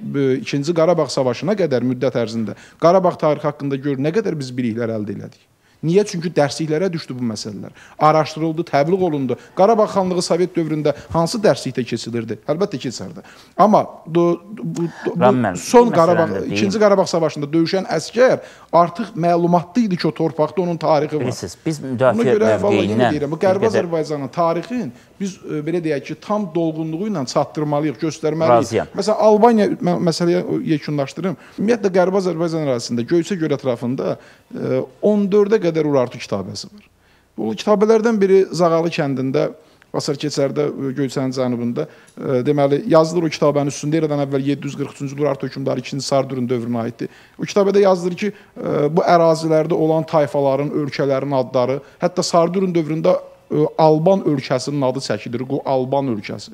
2-ci Qarabağ savaşına qədər müddət ərzində Qarabağ tarixi haqqında gör nə qədər biz biliklər əldə elədik. Niyə? Çünki dərsliklərə düşdü bu məsələlər. Araşdırıldı, təbliğ olundu. Qarabağ xanlığı Sovet dövründə hansı dərslikdə keçilirdi? Əlbəttə keçirdi. Amma bu, bu, bu son Qarabağ, 2-ci Qarabağ savaşında döyüşən əskər artıq məlumatlı idi ki, o torpaqda onun tarixi var. Bilirsiniz, biz müdafiə mövqeyindən deyirəm, bu Qərbi Azərbaycanın tarixin biz e, belə deyək ki, tam dolğunluğu ilə çatdırmalıyıq, göstərməliyik. Razıyam. Məsələn, Albaniya mən məsələyə yekunlaşdırım. Ümumiyyətlə Qərbi Azərbaycan ərazisində Göyçə göl ətrafında 14-ə e, qədər Urartu kitabəsi var. Bu kitabələrdən biri Zağalı kəndində Basar keçərdə e, Göyçənin cənubunda deməli yazılır o kitabənin üstündə eradan əvvəl 743-cü il Urartu hökmdarı 2-ci Sardurun dövrünə aiddir. O kitabədə yazılır ki, bu ərazilərdə olan tayfaların, ölkələrin adları, hətta Sardurun dövründə Alban ölkəsinin adı çəkilir. Bu Alban ölkəsi.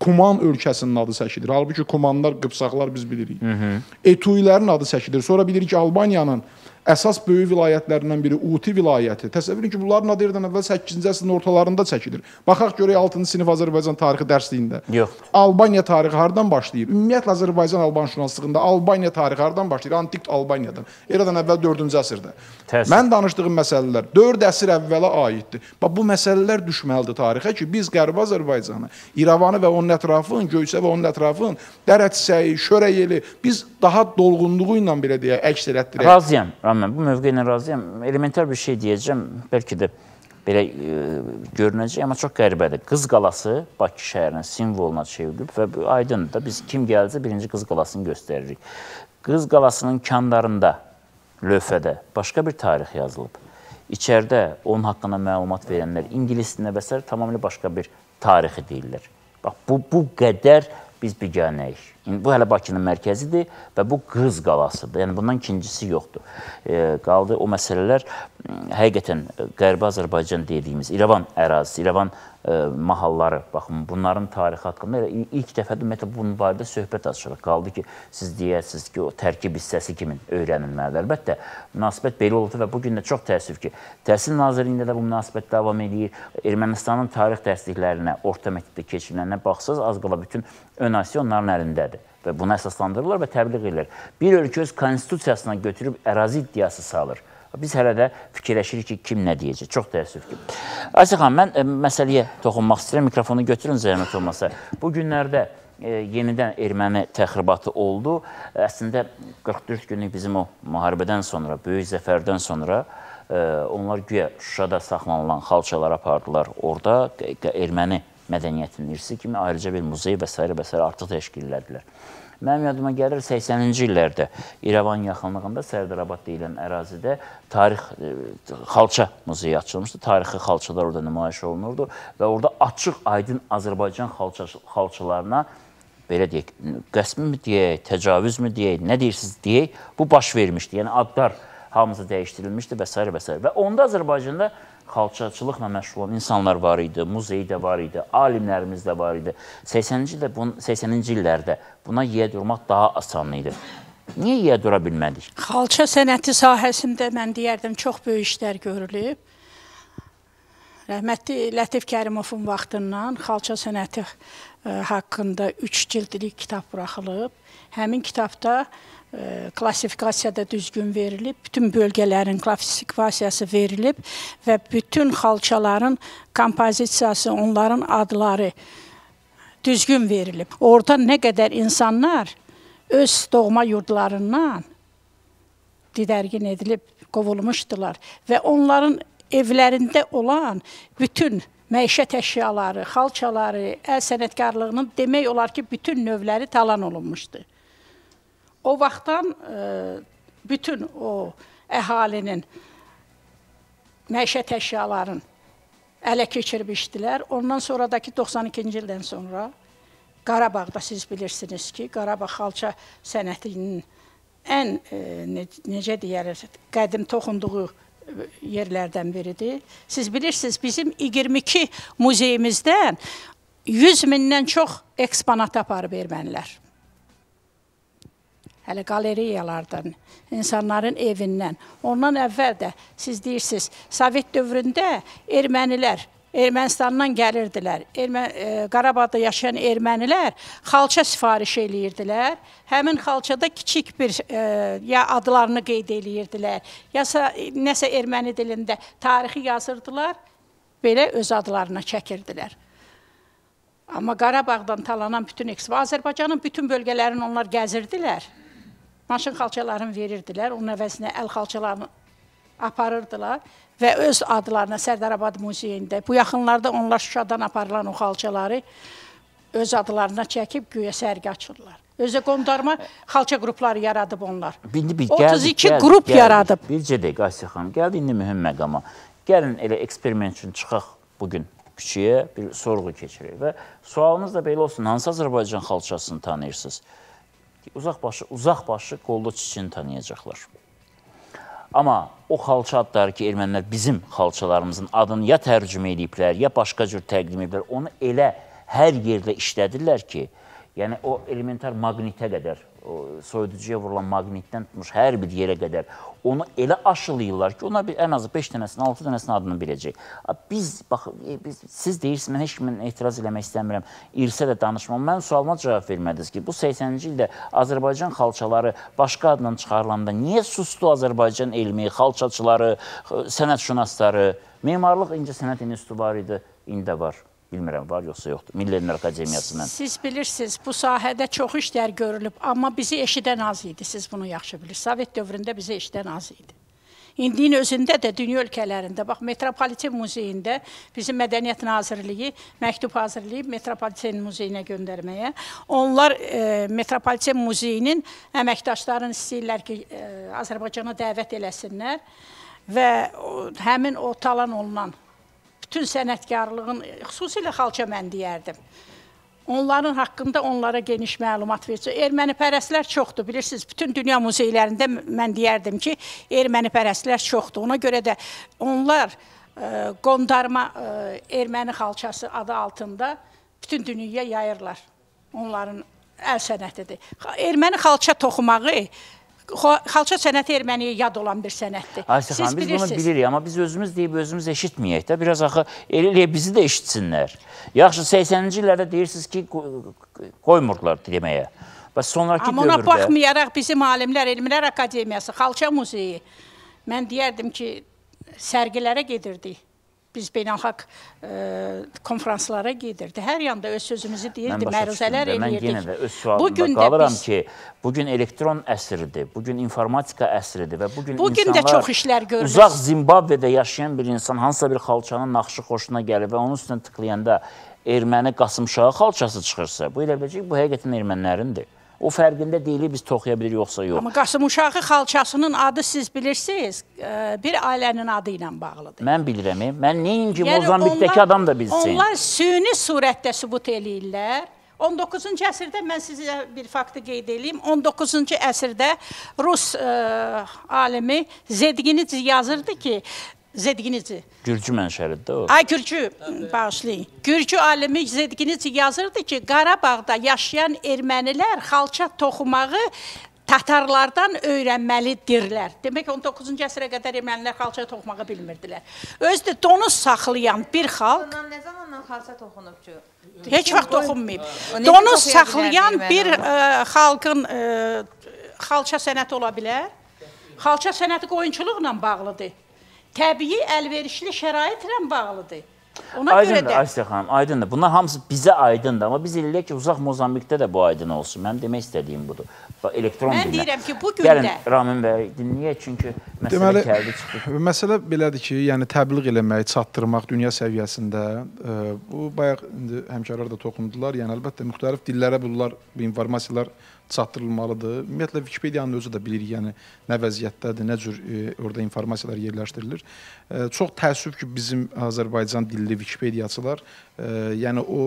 Kuman ölkəsinin adı çəkilir. Halbuki Kumanlar, Qıpsaqlar biz bilirik. Hı -hı. Etuilərin adı çəkilir. Sonra bilirik ki, Albaniyanın əsas böyük vilayətlərindən biri Uti vilayəti. Təsəvvür edin ki, bunların adı yerdən əvvəl 8-ci əsrin ortalarında çəkilir. Baxaq görək 6-cı sinif Azərbaycan tarixi dərsliyində. Yoxdur. Albaniya tarixi hardan başlayır? Ümumiyyətlə Azərbaycan Albanşünaslığında Albaniya tarixi hardan başlayır? Antik Albaniyadan. Eradan əvvəl 4-cü əsrdə. Təəssüf. Mən danışdığım məsələlər 4 əsr əvvələ aiddir. Bax bu məsələlər düşməlidir tarixə ki, biz Qərbi Azərbaycanı, İrəvanı və onun ətrafını, Göyçə və onun ətrafını, Dərəçsəyi, Şörəyeli biz daha dolğunluğu ilə belə deyək, əks elətdirək. Razıyam, Ramən, bu mövqe ilə razıyam. Elementar bir şey deyəcəm, bəlkə də belə e, görünəcək, amma çox qəribədir. Qız qalası Bakı şəhərinin simvoluna çevrilib və bu aydındır da biz kim gəlsə birinci Qız qalasını göstəririk. Qız qalasının kəndarında lövhədə başqa bir tarix yazılıb. İçəridə onun haqqında məlumat verənlər ingilis dilində və s. tamamilə başqa bir tarixi deyirlər. Bax bu bu qədər biz biganəyik. Bu hələ Bakının mərkəzidir və bu Qız qalasıdır. Yəni bundan ikincisi yoxdur. E, qaldı o məsələlər həqiqətən Qərbi Azərbaycan dediyimiz İrəvan ərazisi, İrəvan ə, mahalları, baxın bunların tarixi haqqında elə ilk dəfədir ümumiyyətlə bunun barədə söhbət açılır. Qaldı ki, siz deyəsiniz ki, o tərkib hissəsi kimi öyrənilməlidir. Əlbəttə, münasibət belə oldu və bu gün də çox təəssüf ki, Təhsil Nazirliyində də bu münasibət davam edir. Ermənistanın tarix dərsliklərinə orta məktəbdə keçirilərinə baxsaz, az qala bütün ön asiya onların əlindədir və buna əsaslandırırlar və təbliğ edirlər. Bir ölkə öz konstitusiyasına götürüb ərazi iddiası salır. Biz hələ də fikirləşirik ki, kim nə deyəcək. Çox təəssüf ki. Aysə xanım, mən ə, məsələyə toxunmaq istəyirəm. Mikrofonu götürün zəhmət olmasa. Bu günlərdə ə, yenidən erməni təxribatı oldu. Əslində 44 günlük bizim o müharibədən sonra, böyük zəfərdən sonra ə, onlar güya Şuşada saxlanılan xalçalar apardılar. Orada erməni mədəniyyətinin irsi kimi ayrıca bir muzey və s. və s. artıq təşkil elədilər. Mənim yadıma gəlir 80-ci illərdə İrəvan yaxınlığında Sərdarabad deyilən ərazidə tarix e, xalça muzeyi açılmışdı. Tarixi xalçalar orada nümayiş olunurdu və orada açıq, aydın Azərbaycan xalça xalçalarına belə deyək, qəsmi deyək, təcavüzmü deyək, nə deyirsiniz deyək, bu baş vermişdi. Yəni adlar hamısı dəyişdirilmişdi və s. və s. Və onda Azərbaycanda xalçaçılıqla məşğul olan insanlar var idi, muzey də var idi, alimlərimiz də var idi. 80-ci ildə 80-ci illərdə buna yiyə durmaq daha asan idi. Niyə yiyə dura bilmədik? Xalça sənəti sahəsində mən deyərdim çox böyük işlər görülüb. Rəhmətli Lətif Kərimovun vaxtından xalça sənəti e, haqqında 3 cildlik kitab buraxılıb. Həmin kitabda klassifikasiyada düzgün verilib, bütün bölgələrin klassifikasiyası verilib və bütün xalçaların kompozisiyası, onların adları düzgün verilib. Orada nə qədər insanlar öz doğma yurdlarından didərgin edilib qovulmuşdular və onların evlərində olan bütün məişət əşyaları, xalçaları, əl sənətkarlığının demək olar ki, bütün növləri talan olunmuşdu. O vaxtdan e, bütün o əhalinin məişət əşyalarını ələ keçirmişdilər. Ondan sonradakı 92-ci ildən sonra Qarabağda siz bilirsiniz ki, Qarabağ xalça sənətinin ən e, ne, necə deyərik, qədim toxunduğu e, yerlərdən biridir. Siz bilirsiniz, bizim 22 muzeyimizdən 100 mindən çox eksponat aparıb ermənilər hələ qaleriyalardan, insanların evindən. Ondan əvvəl də siz deyirsiniz, Sovet dövründə ermənilər Ermənistandan gəlirdilər. Ermə e, Qarabağda yaşayan ermənilər xalça sifariş eləyirdilər. Həmin xalçada kiçik bir e, ya adlarını qeyd eləyirdilər, yasa nəsə erməni dilində tarixi yazırdılar, belə öz adlarına çəkirdilər. Amma Qarabağdan talanan bütün ekspo Azərbaycanın bütün bölgələrini onlar gəzirdilər maşın xalçalarını verirdilər, onun əvəzinə əl xalçalarını aparırdılar və öz adlarına Sərdarabad muzeyində, bu yaxınlarda onlar Şuşadan aparılan o xalçaları öz adlarına çəkib güya sərgi açırlar. Özə qondarma xalça qrupları yaradıb onlar. İndi bir 32 gəldik, qrup gəldik. yaradıb. Bircə dəqiqə Asiya xanım, gəldi indi mühüm məqama. Gəlin elə eksperiment üçün çıxaq bu gün küçəyə bir sorğu keçirək və sualınız da belə olsun. Hansı Azərbaycan xalçasını tanıyırsınız? Uzaq başı, uzaq başı qolda çiçini tanıyacaqlar. Amma o xalça adları ki, ermənilər bizim xalçalarımızın adını ya tərcümə ediblər, ya başqa cür təqdim ediblər, onu elə hər yerdə işlədirlər ki, yəni o elementar maqnitə qədər soyuducuya vurulan maqnitdən tutmuş hər bir yerə qədər onu elə aşılayırlar ki, ona bir ən azı 5 dənəsinin, 6 dənəsinin adını biləcək. Biz bax e, biz siz deyirsiniz, mən heç kimin etiraz eləmək istəmirəm. İrsə də danışmam. Mən sualıma cavab vermədiniz ki, bu 80-ci ildə Azərbaycan xalçaları başqa adla çıxarılanda niyə sustu Azərbaycan elmi, xalçaçıları, sənətşünasları, memarlıq incəsənət institutu var idi, indi də var. Bilmirəm, var yoxsa yoxdur. Milli Elmlər Akademiyasından. Siz bilirsiniz, bu sahədə çox işlər görülüb, amma bizi eşidən az idi. Siz bunu yaxşı bilirsiniz. Sovet dövründə bizi eşidən az idi. İndinin özündə də dünya ölkələrində, bax Metropoliten Muzeyində bizim Mədəniyyət Nazirliyi məktub hazırlayıb Metropoliten Muzeyinə göndərməyə. Onlar e, Metropoliten Muzeyinin əməkdaşlarını istəyirlər ki, e, Azərbaycana dəvət eləsinlər və o, həmin o talan olunan bütün sənətkarlığın, xüsusilə xalça mən deyərdim. Onların haqqında onlara geniş məlumat verəcək. Ermənipərəstlər çoxdur, bilirsiniz. Bütün dünya muzeylərində mən deyərdim ki, ermənipərəstlər çoxdur. Ona görə də onlar ə, qondarma ə, erməni xalçası adı altında bütün dünyaya yayırlar. Onların əl sənətidir. Erməni xalça toxumağı xalça sənəti erməniyə yad olan bir sənətdir. Ayşə xanım, biz bunu bilirik, amma biz özümüz deyib özümüz eşitməyək də. Biraz axı elə bizi də eşitsinlər. Yaxşı 80-ci illərdə deyirsiniz ki, qoymurdular deməyə. Bəs sonrakı dövrdə... Amma ona baxmayaraq bizim alimlər, Elmlər Akademiyası, Xalça Muzeyi, mən deyərdim ki, sərgilərə gedirdik. Biz beynəlxalq e, konfranslara gedirdi. Hər yanda öz sözümüzü deyirdi, məruzələr eləyirdik. Mən yenə də öz sualımda qalıram biz... ki, bugün elektron əsridir, bugün informatika əsridir və bugün, bugün insanlar də çox işlər görürüz. uzaq Zimbabvedə yaşayan bir insan hansısa bir xalçanın naxşı xoşuna gəlir və onun üstünə tıklayanda erməni Qasımşağı xalçası çıxırsa, bu elə biləcək bu həqiqətən ermənilərindir. O fərqində deyilik biz toxuya bilirik yoxsa yox. Amma Qasım Uşağı xalçasının adı siz bilirsiniz, e, bir ailənin adı ilə bağlıdır. Mən bilirəm. Mən neyinki yəni Mozambikdəki onlar, adam da bilsin. Onlar süni surətdə sübut eləyirlər. 19-cu əsrdə mən sizə bir faktı qeyd edeyim. 19-cu əsrdə Rus ə, e, alimi Zedginic yazırdı ki, Zedginici. Gürcü mənşəlidir o. Ay Gürcü, bağışlayın. Gürcü alimi Zedginici yazırdı ki, Qarabağda yaşayan ermənilər xalça toxumağı tatarlardan öyrənməlidirlər. Demək 19-cu əsrə qədər ermənilər xalça toxumağı bilmirdilər. Özdə donuz saxlayan bir xalq Ondan nə zamandan xalça toxunub ki? Heç vaxt toxunmayıb. Donuz saxlayan bir ə, xalqın ə, xalça sənəti ola bilər. Xalça sənəti qoyunçuluqla bağlıdır təbii əlverişli şəraitlə bağlıdır. Ona aydındır, görə də Asiya xanım, aydındır. Bunlar hamısı bizə aydındır, amma biz eləyək ki, uzaq Mozambikdə də bu aydın olsun. Mənim demək istədiyim budur. Elektron Mən dinlə. deyirəm ki, bu gündə Gəlin Ramin bəy dinləyək çünki məsələ Deməli, gəldi çıxdı. Məsələ belədir ki, yəni təbliğ eləmək, çatdırmaq dünya səviyyəsində ə, bu bayaq indi həmkarlar da toxundular. Yəni əlbəttə müxtəlif dillərə bunlar bu informasiyalar çatdırılmalıdır. Ümumiyyətlə Wikipediyanın özü də bilirik, yəni nə vəziyyətdədir, nə cür e, orada informasiyalar yerləşdirilir. E, çox təəssüf ki, bizim Azərbaycan dilli Wikipediyaçılar yəni o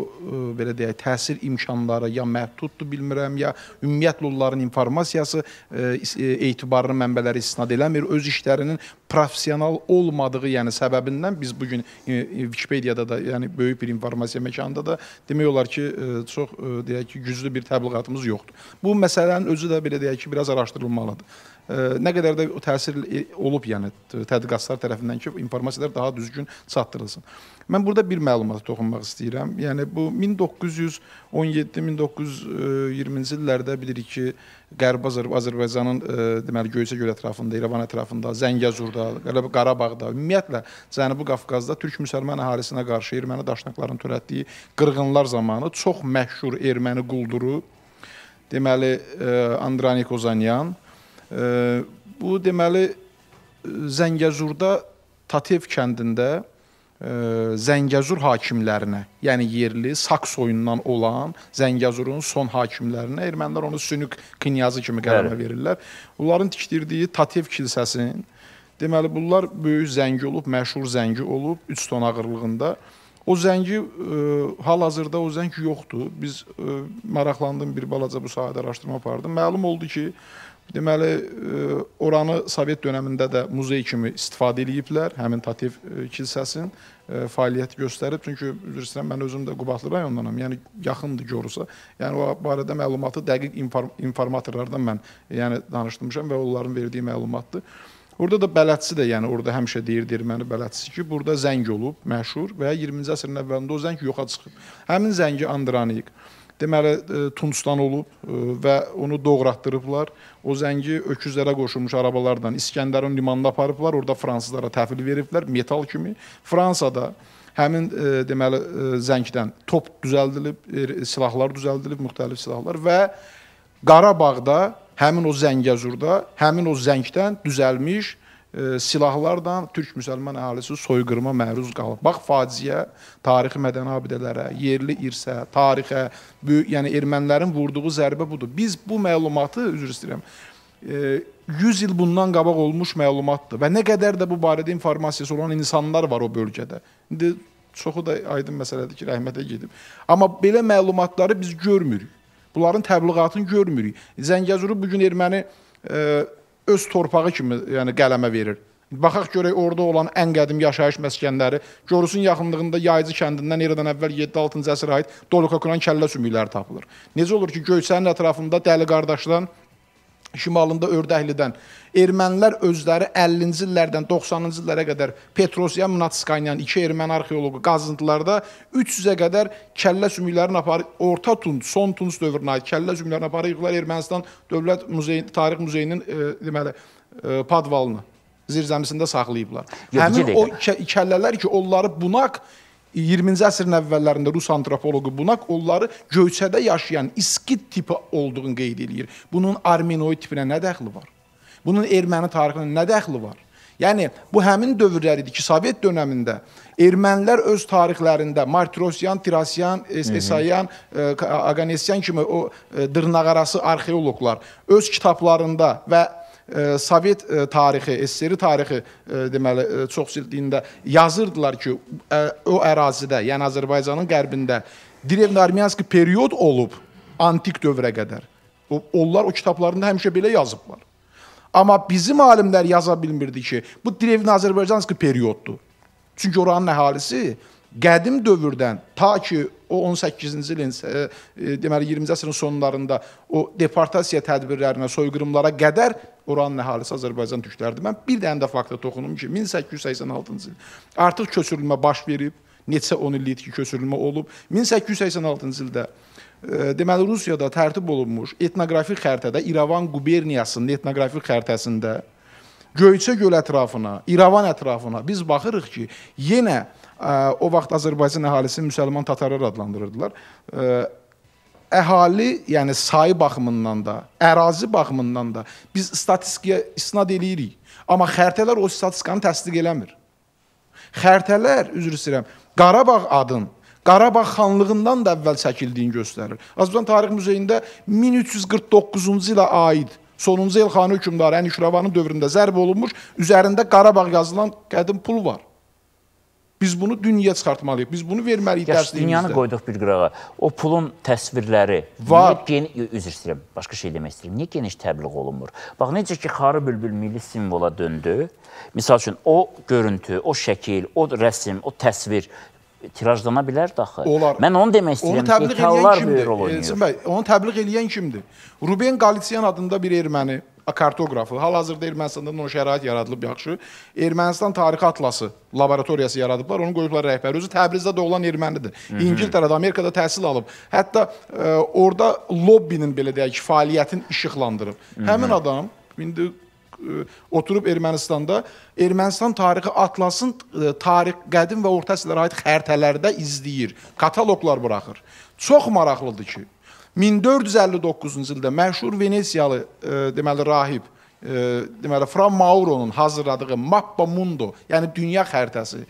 belə deyək, təsir imkanları ya məhduddur bilmirəm, ya ümumiyyətlə onların informasiyası etibarlı mənbələri istinad eləmir. Öz işlərinin professional olmadığı, yəni səbəbindən biz bu gün Wikipediyada da, yəni böyük bir informasiya məkanında da demək olar ki, çox deyək ki, güclü bir təbliğatımız yoxdur. Bu məsələnin özü də belə deyək ki, biraz araşdırılmalıdır. Nə qədər də təsir olub, yəni tədqiqatçılar tərəfindən ki, informasiyalar daha düzgün çatdırılsın. Mən burada bir məlumata toxunmaq istəyirəm. Yəni bu 1917-1920-ci illərdə bilirik ki, Qərbi Azərbaycanın deməli Göyçə göl ətrafında, İrəvan ətrafında, Zəngəzurda, Qarabağda, ümumiyyətlə Cənubi Qafqazda türk müsəlman əhalisinə qarşı erməni daşnaqların törətdiyi qırğınlar zamanı çox məşhur erməni qulduru deməli Andranik Ozanyan bu deməli Zəngəzurda Tatev kəndində Zəngəzur hakimlərinə, yəni yerli Sak soyundan olan Zəngəzurun son hakimlərinə ermənilər onu Sünük knyazı kimi qələmə verirlər. Onların tikdirdiyi Tatev kilsəsinin deməli bunlar böyük zəngi olub, məşhur zəngi olub 3 ton ağırlığında. O zəngi hal-hazırda o zəng yoxdur. Biz maraqlandım bir balaca bu sahədə araşdırma apardım. Məlum oldu ki, Deməli, e, oranı Sovet dövründə də muzey kimi istifadə ediblər, həmin Tatev kilsəsinin e, fəaliyyət göstərib. Çünki üzr istəyirəm, mən özüm də Qubadlı rayonundanam. Yəni yaxındır Gorusa. Yəni o barədə məlumatı dəqiq inform informatorlardan mən yəni danışdırmışam və onların verdiyi məlumatdır. Orada da bələdçi də, yəni orada həmişə deyir erməni bələdçisi ki, burada zəng olub, məşhur və 20-ci əsrin əvvəlində o zəng yoxa çıxıb. Həmin zəngi Andranik deməli e, Tuncdan olub e, və onu doğratdırıblar. O zəngi öküzlərə qoşulmuş arabalardan İskəndərin limanına aparıblar. Orada fransızlara təhvil veriblər metal kimi. Fransada həmin e, deməli zəngdən top düzəldilib, silahlar düzəldilib, müxtəlif silahlar və Qarabağda həmin o Zəngəzurda həmin o zəngdən düzəlmiş silahlarla türk müsəlman əhalisi soyqırıma məruz qalıb. Bax faciə tarixi mədəni abidələrə, yerli irsə, tarixə, böyük, yəni ermənilərin vurduğu zərbə budur. Biz bu məlumatı üzr istəyirəm 100 il bundan qabaq olmuş məlumatdır və nə qədər də bu barədə informasiyası olan insanlar var o bölgədə. İndi çoxu da aydın məsələdir ki, rəhmətə gedib. Amma belə məlumatları biz görmürük. Bunların təbliğatını görmürük. Zəngəzuru bu gün erməni e, öz torpağı kimi yəni qələmə verir. Baxaq görək orada olan ən qədim yaşayış məskənləri Corusun yaxınlığında Yaycı kəndindən eradan əvvəl 7-6-cı əsrə aid Dolukakuran kəllə sümükləri tapılır. Necə olur ki, Göyçənin ətrafında Dəli qardaşdan şimalında Ördəklidən ermənilər özləri 50-ci illərdən 90-cı illərə qədər Petrosyan Mnatskyanyan iki erməni arxeoloqu qazıntılarda 300-ə qədər kəllə sümüklərini aparıb Orta Tunc, Son Tunc dövrünə aid kəllə sümüklərini aparıblar Ermənistan Dövlət Muzeyi, Tarix Muzeyinin e, deməli e, padvalını zirzəmisində saxlayıblar. Yox, Həmin o kəllələr ki, onları bunaq 20-ci əsrin əvvəllərində Rus antropoloqu Bunak onları Göyçədə yaşayan İskit tipi olduğunu qeyd edir. Bunun Armenoid tipinə nə dəxli var? Bunun erməni tarixinə nə dəxli var? Yəni bu həmin dövrlər idi ki, Sovet dövründə ermənilər öz tarixlərində Martirosyan, Tirasyan, Esayan, Aqanesyan kimi o e, dırnaqarası arxeoloqlar öz kitablarında və Sovet tarixi, SSR tarixi deməli çox cildliyində yazırdılar ki, o ərazidə, yəni Azərbaycanın qərbində Drevnoarmiyanski period olub antik dövrə qədər. Onlar o kitablarında həmişə belə yazıblar. Amma bizim alimlər yaza bilmirdi ki, bu Drevni Azərbaycanski perioddur. Çünki oranın əhalisi qədim dövrdən ta ki o 18-ci ilin e, deməli 20-ci əsrin sonlarında o deportasiya tədbirlərinə, soyqırımlara qədər oranın əhalisi Azərbaycan türkləridir. Mən bir dənə də fakta toxunum ki, 1886-cı il artıq köçürülmə baş verib, neçə 10 illik ki, köçürülmə olub. 1886-cı ildə e, deməli Rusiyada tərtib olunmuş etnoqrafik xəritədə İrəvan quberniyasının etnoqrafik xəritəsində Göyçə göl ətrafına, İrəvan ətrafına biz baxırıq ki, yenə o vaxt Azərbaycan əhalisi müsəlman tatarlar adlandırırdılar. Əhali, yəni sayı baxımından da, ərazi baxımından da biz statistikaya istinad eləyirik. Amma xəritələr o statistikanı təsdiq eləmir. Xəritələr, üzr istəyirəm, Qarabağ adın Qarabağ xanlığından da əvvəl çəkildiyini göstərir. Azərbaycan Tarix Muzeyində 1349-cu ilə aid sonuncu Elxani hökmdarı Ənişravanın dövründə zərb olunmuş, üzərində Qarabağ yazılan qədim pul var. Biz bunu dünyaya çıxartmalıyıq. Biz bunu verməliyik dərslərimizdə. Dünyanı qoyduq bir qırağa. O pulun təsvirləri var. Gen üzr istəyirəm, başqa şey demək istəyirəm. Niyə geniş təbliğ olunmur? Bax necə ki xarı bülbül milli simvola döndü. Misal üçün o görüntü, o şəkil, o rəsm, o təsvir tirajlana bilər daxı. Olar. Mən onu demək istəyirəm. Onu təbliğ edən kimdir? Elçin bəy, onu təbliğ edən kimdir? Ruben Galiciyan adında bir erməni kartoqrafı. Hal-hazırda Ermənistanda o şərait yaradılıb yaxşı. Ermənistan tarixi atlası laboratoriyası yaradıblar. Onu qoyublar rəhbəri. Özü Təbrizdə doğulan ermənidir. İngiltərədə, Amerikada təhsil alıb. Hətta ə, e, orada lobbinin belə deyək ki, fəaliyyətini işıqlandırıb. Hı -hı. Həmin adam indi oturub Ermənistanda Ermənistan tarixi atlasın e, tarix qədim və orta əsrlərə aid xəritələrdə izləyir, kataloqlar buraxır. Çox maraqlıdır ki, 1459-cu ildə məşhur Venesiyalı e, deməli rahib e, deməli Fra Mauro'nun hazırladığı Mappa Mundo, yəni dünya xəritəsi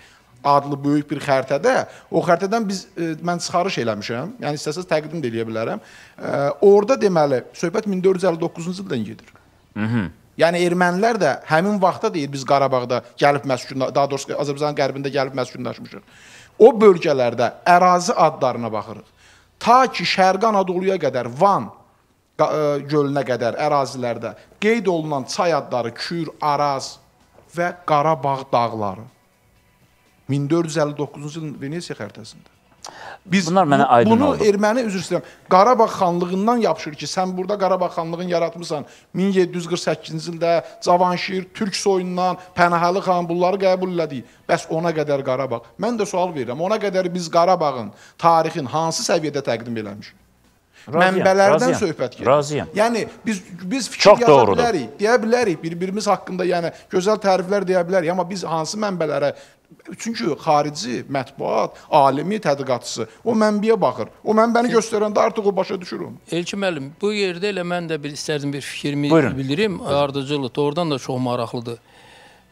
adlı böyük bir xəritədə, o xəritədən biz e, mən çıxarış eləmişəm. Yəni istəsəz təqdim də eləyə bilərəm. E, orada deməli söhbət 1459-cu ildən gedir. Mhm. Yəni ermənilər də həmin vaxtda deyir biz Qarabağda gəlib məskunla, daha doğrusu Azərbaycanın qərbində gəlib məskunlaşmışıq. O bölgələrdə ərazi adlarına baxırıq ta ki Şərqi Anadoluya qədər Van, ə, gölünə qədər ərazilərdə qeyd olunan çay adları Kür, Araz və Qarabağ dağları 1459-cu ilin Venesiya xəritəsində. Biz Bunlar mənə aydın bunu oldu. erməni üzr istəyirəm. Qarabağ xanlığından yapışır ki, sən burada Qarabağ xanlığını yaratmısan. 1748-ci ildə Cavanşir türk soyundan Pənahəli xan bunları qəbul elədi. Bəs ona qədər Qarabağ. Mən də sual verirəm. Ona qədər biz Qarabağın tarixin hansı səviyyədə təqdim eləmişik? Razıyam, Mənbələrdən razıyam, söhbət gedir. razıyam. Yəni biz biz fikir Çox yaza doğrudur. bilərik, deyə bilərik, bir-birimiz haqqında yəni gözəl təriflər deyə bilərik, amma biz hansı mənbələrə çünki xarici mətbuat, alimi tədqiqatçısı o mənbəyə baxır. O mənbəni göstərəndə artıq o başa düşür onu. Elçi müəllim, bu yerdə elə mən də bir istərdim bir fikrimi Buyurun. bildirim. Ardıcıllıq doğrudan da çox maraqlıdır.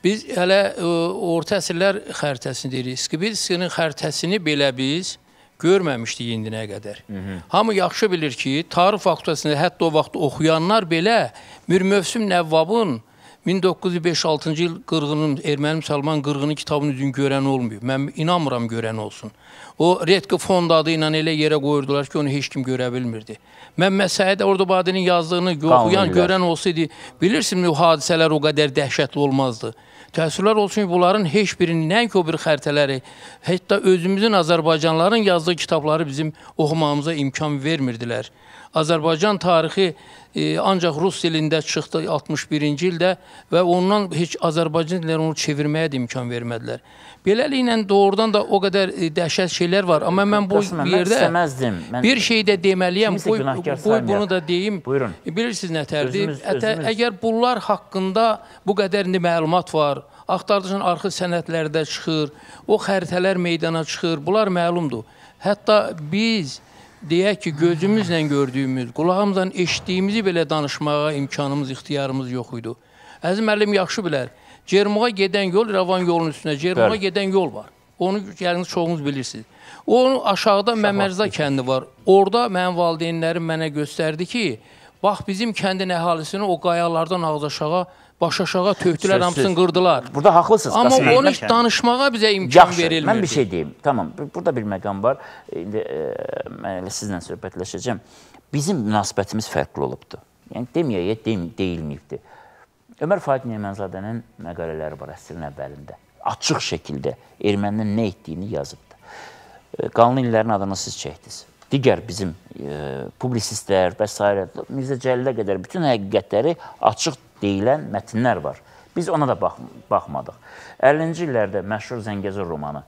Biz hələ ə, orta əsrlər xəritəsini deyirik. Skibitsinin xəritəsini belə biz görməmişdik indiyənə qədər. Hı -hı. Hamı yaxşı bilir ki, tarix fakültəsində hətta o vaxt oxuyanlar belə Mir Mövsüm Nəvvabın 1905-6-cı il qırğının Erməni müsəlman qırğını kitabını üzün görən olmayıb. Mən inanmıram görən olsun. O Redki fond adı ilə elə yerə qoyurdular ki, onu heç kim görə bilmirdi. Məmməd Səid Ordubadinin yazdığını oxuyan, görən olsaydı, bilirsinizmi o hadisələr o qədər dəhşətli olmazdı. Təəssüflər olsun ki, bunların heç birinin nəinki o bir xəritələri, hətta özümüzün Azərbaycanlıların yazdığı kitabları bizim oxumağımıza imkan vermirdilər. Azərbaycan tarixi e, ancaq rus dilində çıxdı 61-ci ildə və ondan heç Azərbaycan dilləri onu çevirməyə də imkan vermədilər. Beləliklə doğrudan da o qədər e, dəhşət şeylər var, amma mən bu Qasım, mən yerdə istəməzdim. Mən- bir şey də deməliyəm. Qoy, qoy bunu da deyim. Buyurun. E, Bilirsiniz nətərdir? Ətə, əgər bunlar haqqında bu qədər indi məlumat var, axtardıqca arxı sənədlərdə çıxır, o xəritələr meydana çıxır. Bunlar məlumdur. Hətta biz deyək ki, gözümüzlə gördüyümüz, qulağımızla eşitdiyimizi belə danışmağa imkanımız, ixtiyarımız yox idi. Əziz müəllim yaxşı bilər. Cermuğa gedən yol İrəvan yolunun üstünə, Cermuğa gedən yol var. Onu yəqin çoxunuz bilirsiniz. Onun aşağıda Məmmərza kəndi var. Orada mənim valideynlərim mənə göstərdi ki, bax bizim kəndin əhalisini o qayalardan ağız aşağı, baş aşağı tökdülər, hamısını qırdılar. Burada haqlısınız. Amma Qasım onu Mən- danışmağa bizə imkan Yaxşı, verilmirdi. mən bir şey deyim. Tamam, bu- burada bir məqam var. İndi e, mən sizlə söhbətləşəcəm. Bizim münasibətimiz fərqli olubdu. Yəni deməyək, deyim, deyilməyibdi. Ömər Faiq Nemanzadənin məqalələri var əsrin əvvəlində. Açıq şəkildə erməninin nə etdiyini yazıbdı. E, Qanun illərin adını siz çəkdiniz. Digər bizim e, publisistlər və s. Mirzə Cəlilə qədər bütün həqiqətləri açıq deyilən mətnlər var. Biz ona da bax baxmadıq. 50-ci illərdə məşhur Zəngəzur romanı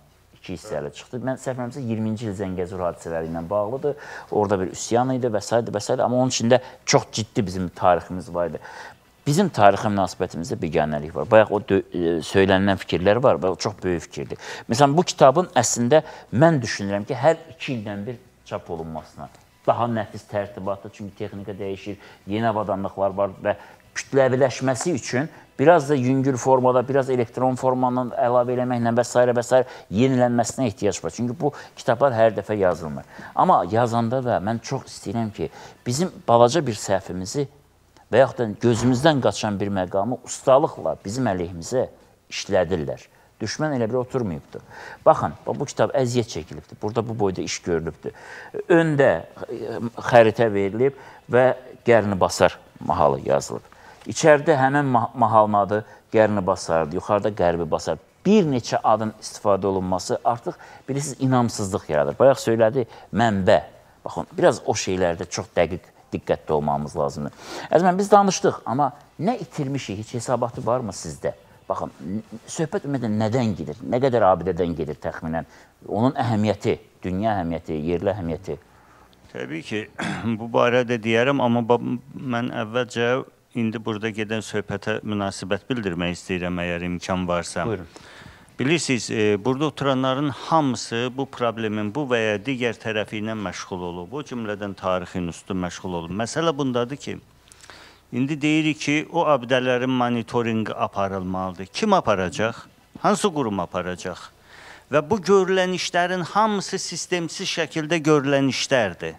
iki hissəli çıxdı. Mən səhv eləmirəmsə 20-ci il Zəngəzur hadisələri ilə bağlıdır. Orada bir üsyan idi və s. və s. amma onun içində çox ciddi bizim tariximiz var idi. Bizim tarixə münasibətimizdə biganəlik var. Bayaq o e, söylənilən fikirlər var və çox böyük fikirdir. Məsələn, bu kitabın əslində mən düşünürəm ki, hər 2 ildən bir çap olunmasına daha nəfis tərtibatlı, çünki texnika dəyişir, yeni avadanlıqlar var və kütləviləşməsi üçün biraz da yüngül formada, biraz elektron formanın əlavə eləməklə və s. və s. yenilənməsinə ehtiyac var. Çünki bu kitablar hər dəfə yazılmır. Amma yazanda da mən çox istəyirəm ki, bizim balaca bir səhvimizi və yaxud da gözümüzdən qaçan bir məqamı ustalıqla bizim əleyhimizə işlədirlər. Düşmən elə bir oturmayıbdır. Baxın, bax, bu kitab əziyyət çəkilibdir. Burada bu boyda iş görülübdür. Öndə xəritə verilib və Qərni Basar mahalı yazılıb. İçəridə həmin ma- mahalın adı Qərni Basardır, yuxarıda Qərbi Basar. Bir neçə adın istifadə olunması artıq bilirsiniz inamsızlıq yaradır. Bayaq söylədi, mənbə. Baxın, biraz o şeylərdə çox dəqiq diqqətli olmamız lazımdır. Əzmən biz danışdıq, amma nə itirmişik, heç hesabatı varmı sizdə? Baxın, söhbət ümumiyyətlə nədən gedir? Nə qədər abidədən gedir təxminən? Onun əhəmiyyəti, dünya əhəmiyyəti, yerli əhəmiyyəti. Təbii ki, bu barədə deyərəm, amma mən əvvəlcə indi burada gedən söhbətə münasibət bildirmək istəyirəm, əgər imkan varsa. Buyurun. Bilirsiniz, e, burada oturanların hamısı bu problemin bu və ya digər tərəfi ilə məşğul olub. O cümlədən tarixin üstü məşğul olub. Məsələ bundadır ki, indi deyirik ki, o abidələrin monitorinqi aparılmalıdır. Kim aparacaq? Hansı qurum aparacaq? Və bu görülən işlərin hamısı sistemsiz şəkildə görülən işlərdir.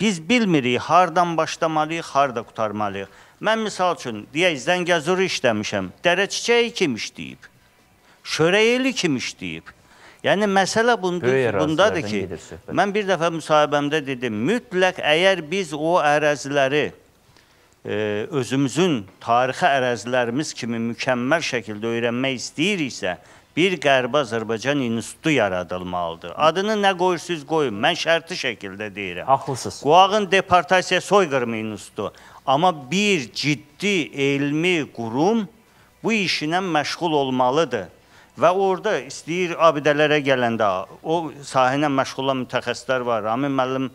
Biz bilmirik hardan başlamalıyıq, harda qurtarmalıyıq. Mən misal üçün deyək Zəngəzuru işləmişəm. Dərə çiçəyi kim işləyib? Şörəyeli kim işləyib? Yəni məsələ bundur, bundadır ki, mən bir dəfə müsahibəmdə dedim, mütləq əgər biz o əraziləri e, özümüzün tarixi ərazilərimiz kimi mükəmməl şəkildə öyrənmək istəyiriksə, bir Qərbi Azərbaycan institutu yaradılmalıdır. Adını nə qoyursunuz qoyun. Mən şərti şəkildə deyirəm. Haqlısınız. Qulağın deportasiya soyqırımı institutu. Amma bir ciddi elmi qurum bu işinə məşğul olmalıdır. Və orada istəyir abidələrə gələndə o sahə ilə məşğul olan mütəxəssislər var. Ramin müəllim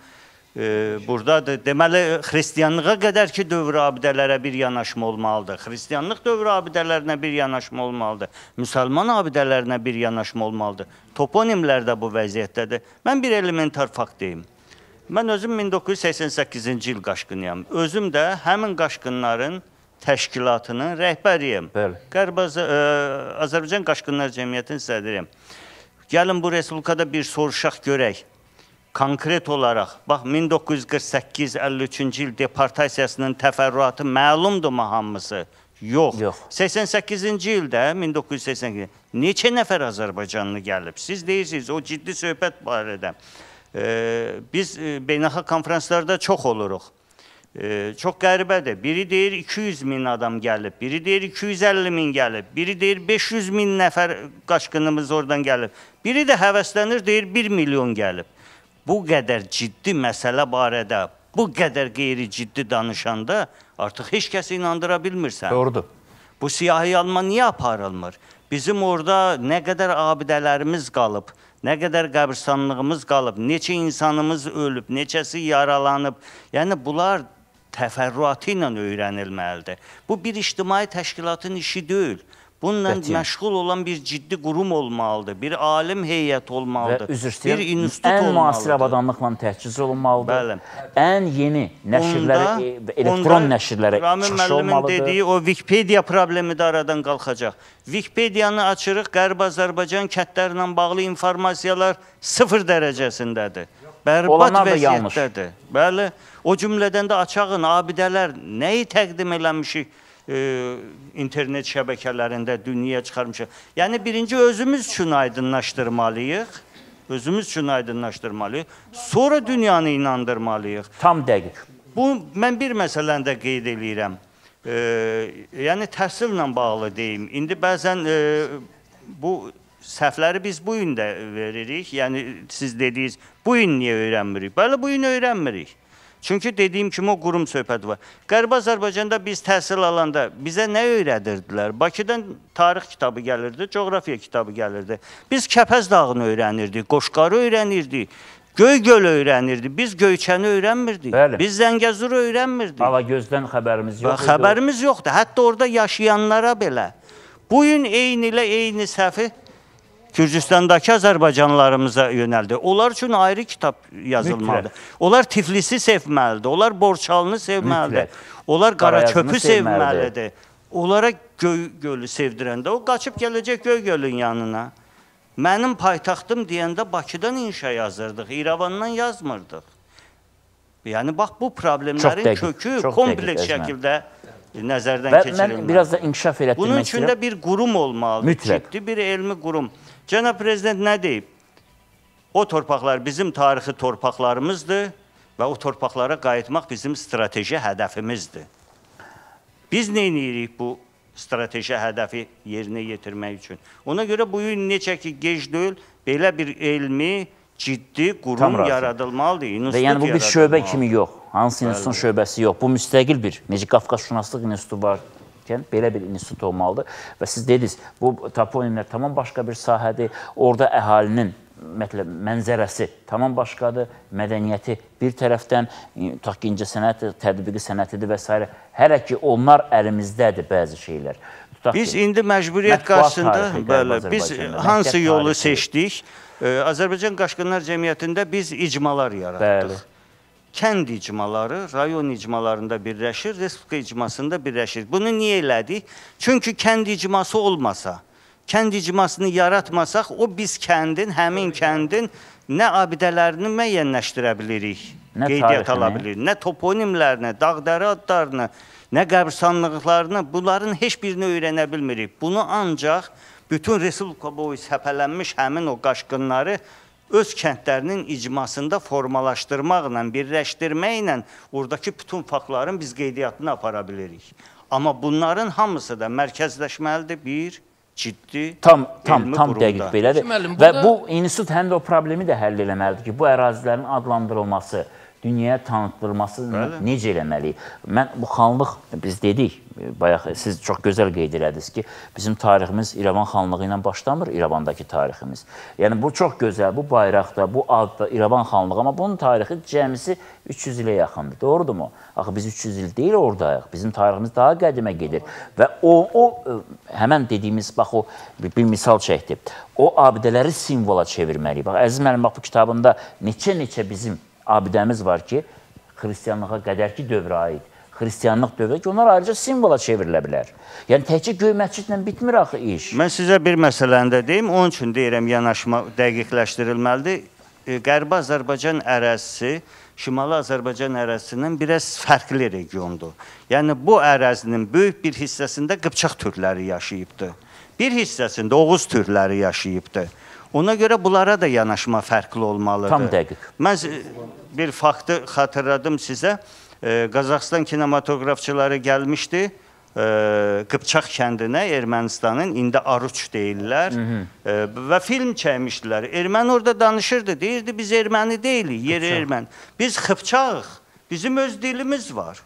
e, burdadır. Deməli xristianlığa qədər ki dövr abidələrə bir yanaşma olmalıdır. Xristianlıq dövr abidələrinə bir yanaşma olmalıdır. Müsəlman abidələrinə bir yanaşma olmalıdır. Toponimlər də bu vəziyyətdədir. Mən bir elementar fakt deyim. Mən özüm 1988-ci il qaşqınıyam. Özüm də həmin qaşqınların təşkilatının rəhbəriyəm. Bəli. Qərb ə, Azərbaycan Qaşqınlar Cəmiyyətinin sədriyəm. Gəlin bu respublikada bir soruşaq görək. Konkret olaraq, bax 1948-53-cü il deportasiyasının təfərrüatı məlumdurmu hamısı? Yox. Yox. 88-ci ildə 1982 neçə nəfər Azərbaycanlı gəlib? Siz deyirsiniz o ciddi söhbət barədə. Biz e, beynəlxalq konfranslarda çox oluruq. Çox qəribədir. Biri deyir 200 min adam gəlib, biri deyir 250 min gəlib, biri deyir 500 min nəfər qaçqınımız oradan gəlib. Biri də həvəslənir, deyir 1 milyon gəlib. Bu qədər ciddi məsələ barədə, bu qədər qeyri-ciddi danışanda artıq heç kəsi inandıra bilmirsən. Doğrudur. Bu siyahı alma niyə aparılmır? Bizim orada nə qədər abidələrimiz qalıb, nə qədər qəbirstanlığımız qalıb, neçə insanımız ölüb, neçəsi yaralanıb. Yəni bunlar təfərrüatı ilə öyrənilməlidir. Bu bir ictimai təşkilatın işi deyil. Bununla Qətiyyən. məşğul olan bir ciddi qurum olmalıdır, bir alim heyət olmalıdır, üzr bir istəyirəm, institut ən olmalıdır. müasir avadanlıqla təchiz olunmalıdır. Bəli. Ən yeni nəşrlərə, e, elektron onda nəşrlərə Ramin çıxış müəllimin olmalıdır. dediyi o Wikipedia problemi də aradan qalxacaq. Wikipediyanı açırıq, Qərb Azərbaycan kəndlərlə bağlı informasiyalar sıfır dərəcəsindədir. Yanlış. vəziyyətdədir. Bəli, o cümlədən də açağın abidələr nəyi təqdim eləmişik? E, internet şəbəkələrində dünyaya çıxarmışıq. Yəni birinci özümüz üçün aydınlaşdırmalıyıq. Özümüz üçün aydınlaşdırmalıyıq. Sonra dünyanı inandırmalıyıq. Tam dəqiq. Bu mən bir məsələni də qeyd eləyirəm. E, yəni təhsillə bağlı deyim. İndi bəzən e, bu səhvləri biz bu gün də veririk. Yəni siz dediniz, bu gün niyə öyrənmirik? Bəli, bu gün öyrənmirik. Çünki dediyim kimi o qurum söhbəti var. Qərbi Azərbaycanda biz təhsil alanda bizə nə öyrədirdilər? Bakıdan tarix kitabı gəlirdi, coğrafiya kitabı gəlirdi. Biz Kəpəz dağını öyrənirdik, Qoşqarı öyrənirdik. Göygöl öyrənirdik. Biz Göyçəni öyrənmirdik. Bəli. Biz Zəngəzuru öyrənmirdik. Ala gözdən xəbərimiz yox. İdi. xəbərimiz yoxdur. Hətta orada yaşayanlara belə. Bu gün eyni ilə eyni səhvi Gürcüstandakı Azərbaycanlılarımıza yönəldi. Onlar üçün ayrı kitab yazılmalıdır. Onlar Tiflisi sevməlidir. Onlar Borçalını sevməlidir. Mütləq. Onlar Qarayazını sevməlidir. Onlara Göy gölü sevdirəndə o qaçıb gələcək Göy gölün yanına. Mənim paytaxtım deyəndə Bakıdan inşa yazırdıq, İrəvandan yazmırdıq. Yəni bax bu problemlərin dəqiq, kökü kompleks dəqiq, şəkildə nəzərdən Və mən keçirilməlidir. biraz da inkişaf elətdirmək Bunun üçün də istəyirəm. bir qurum olmalıdır. Mütləq. Ciddi bir elmi qurum. Cənab prezident nə deyib? O torpaqlar bizim tarixi torpaqlarımızdır və o torpaqlara qayıtmaq bizim strateji hədəfimizdir. Biz nə edirik bu strateji hədəfi yerinə yetirmək üçün? Ona görə bu gün necə ki gec deyil, belə bir elmi, ciddi Tam qurum razıyam. yaradılmalıdır. Və yəni bu bir şöbə kimi yox. Hansı institutun şöbəsi yox. Bu müstəqil bir, necə Qafqazşünaslıq institutu var ikən belə bir institut olmalıdır. Və siz dediniz, bu toponimlər tamam başqa bir sahədir. Orada əhalinin ümumiyyətlə mənzərəsi tamam başqadır. Mədəniyyəti bir tərəfdən tutaq ki, incəsənət, tədbiqi sənətidir və s. Hələ ki onlar əlimizdədir bəzi şeylər. Tutaq Biz ki, indi məcburiyyət qarşısında bəli, biz hansı yolu tarixi. seçdik? Azərbaycan Qaşqınlar Cəmiyyətində biz icmalar yaratdıq. Bəli. Kənd icmaları rayon icmalarında birləşir, respublika icmasında birləşir. Bunu niyə elədik? Çünki kənd icması olmasa, kənd icmasını yaratmasaq, o biz kəndin, həmin kəndin nə abidələrini müəyyənləşdirə bilirik, Nə qeydiyyat ala bilirik, nə toponimlərini, dağdərə adlarını, nə qəbirstanlıqlarını, bunların heç birini öyrənə bilmirik. Bunu ancaq bütün respublika boyu səpələnmiş həmin o qaşqınları öz kəndlərinin icmasında formalaşdırmaqla, birləşdirməklə oradakı bütün faktların biz qeydiyyatını apara bilirik. Amma bunların hamısı da mərkəzləşməlidir bir ciddi Tam tam elmi tam qurumda. dəqiq belədir. Müəllim, Və bu institut həm də o problemi də həll eləməlidir ki, bu ərazilərin adlandırılması, dünyaya tanıtılması necə eləməliyik? Mən bu xanlıq biz dedik, bayaq siz çox gözəl qeyd elədiniz ki, bizim tariximiz İrəvan xanlığı ilə başlamır, İrəvandakı tariximiz. Yəni bu çox gözəl, bu bayraqda, bu adda İrəvan xanlığı, amma bunun tarixi cəmisi 300 ilə yaxındır. Doğrudurmu? Axı biz 300 il deyil ordayıq. Bizim tariximiz daha qədimə gedir və o o ə, həmən dediyimiz bax o bir, bir misal çəkdi. O abidələri simvola çevirməliyik. Bax əziz müəllim bax bu kitabında neçə-neçə bizim abidəmiz var ki, xristianlığa qədərki dövrə aid. Xristianlıq dövrü ki, onlar ayrıca simvola çevrilə bilər. Yəni təkcə göy məscidlə bitmir axı iş. Mən sizə bir məsələni də deyim, onun üçün deyirəm yanaşma dəqiqləşdirilməlidir. E, Qərbi Azərbaycan ərazisi Şimali Azərbaycan ərazisindən biraz fərqli regiondur. Yəni bu ərazinin böyük bir hissəsində Qıpçaq türkləri yaşayıbdı. Bir hissəsində Oğuz türkləri yaşayıbdı. Ona görə bunlara da yanaşma fərqli olmalıdır. Tam dəqiq. Mən bir faktı xatırladım sizə. E, Qazaxstan kinematografçıları gəlmişdi. e, Qıpçaq kəndinə Ermənistanın indi Aruç deyirlər e, və film çəkmişdilər. Erməni orada danışırdı, deyirdi biz erməni deyilik, yeri erməni. Biz Qıpçağıq. Bizim öz dilimiz var.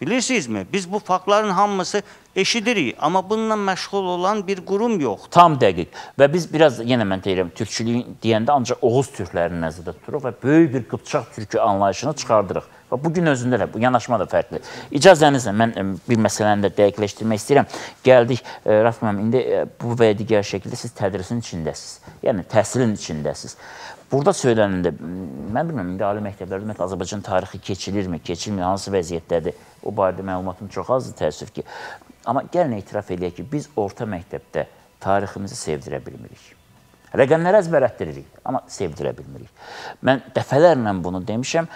Bilirsinizmi? Biz bu faktların hamısı eşidirik, amma bununla məşğul olan bir qurum yoxdur. Tam dəqiq. Və biz biraz yenə mən deyirəm, türkçülük deyəndə ancaq Oğuz türklərini nəzərdə tuturuq və böyük bir Qıpçaq türkü anlayışını çıxardırıq. Və bu gün özündə də bu yanaşma da fərqli. İcazənizlə mən bir məsələni də dəqiqləşdirmək istəyirəm. Gəldik ə, Rəf müəllim, indi ə, bu və ya digər şəkildə siz tədrisin içindəsiz. Yəni təhsilin içindəsiz. Burada söylənilir, mən bilmirəm, indi ali məktəblərdə ümumiyyətlə Azərbaycan tarixi keçilirmi, keçilmir, hansı vəziyyətdədir? O barədə məlumatım çox azdır, təəssüf ki. Amma gəlin etiraf eləyək ki, biz orta məktəbdə tariximizi sevdirə bilmirik. Rəqəmləri əzbərətdiririk, amma sevdirə bilmirik. Mən dəfələrlə bunu demişəm,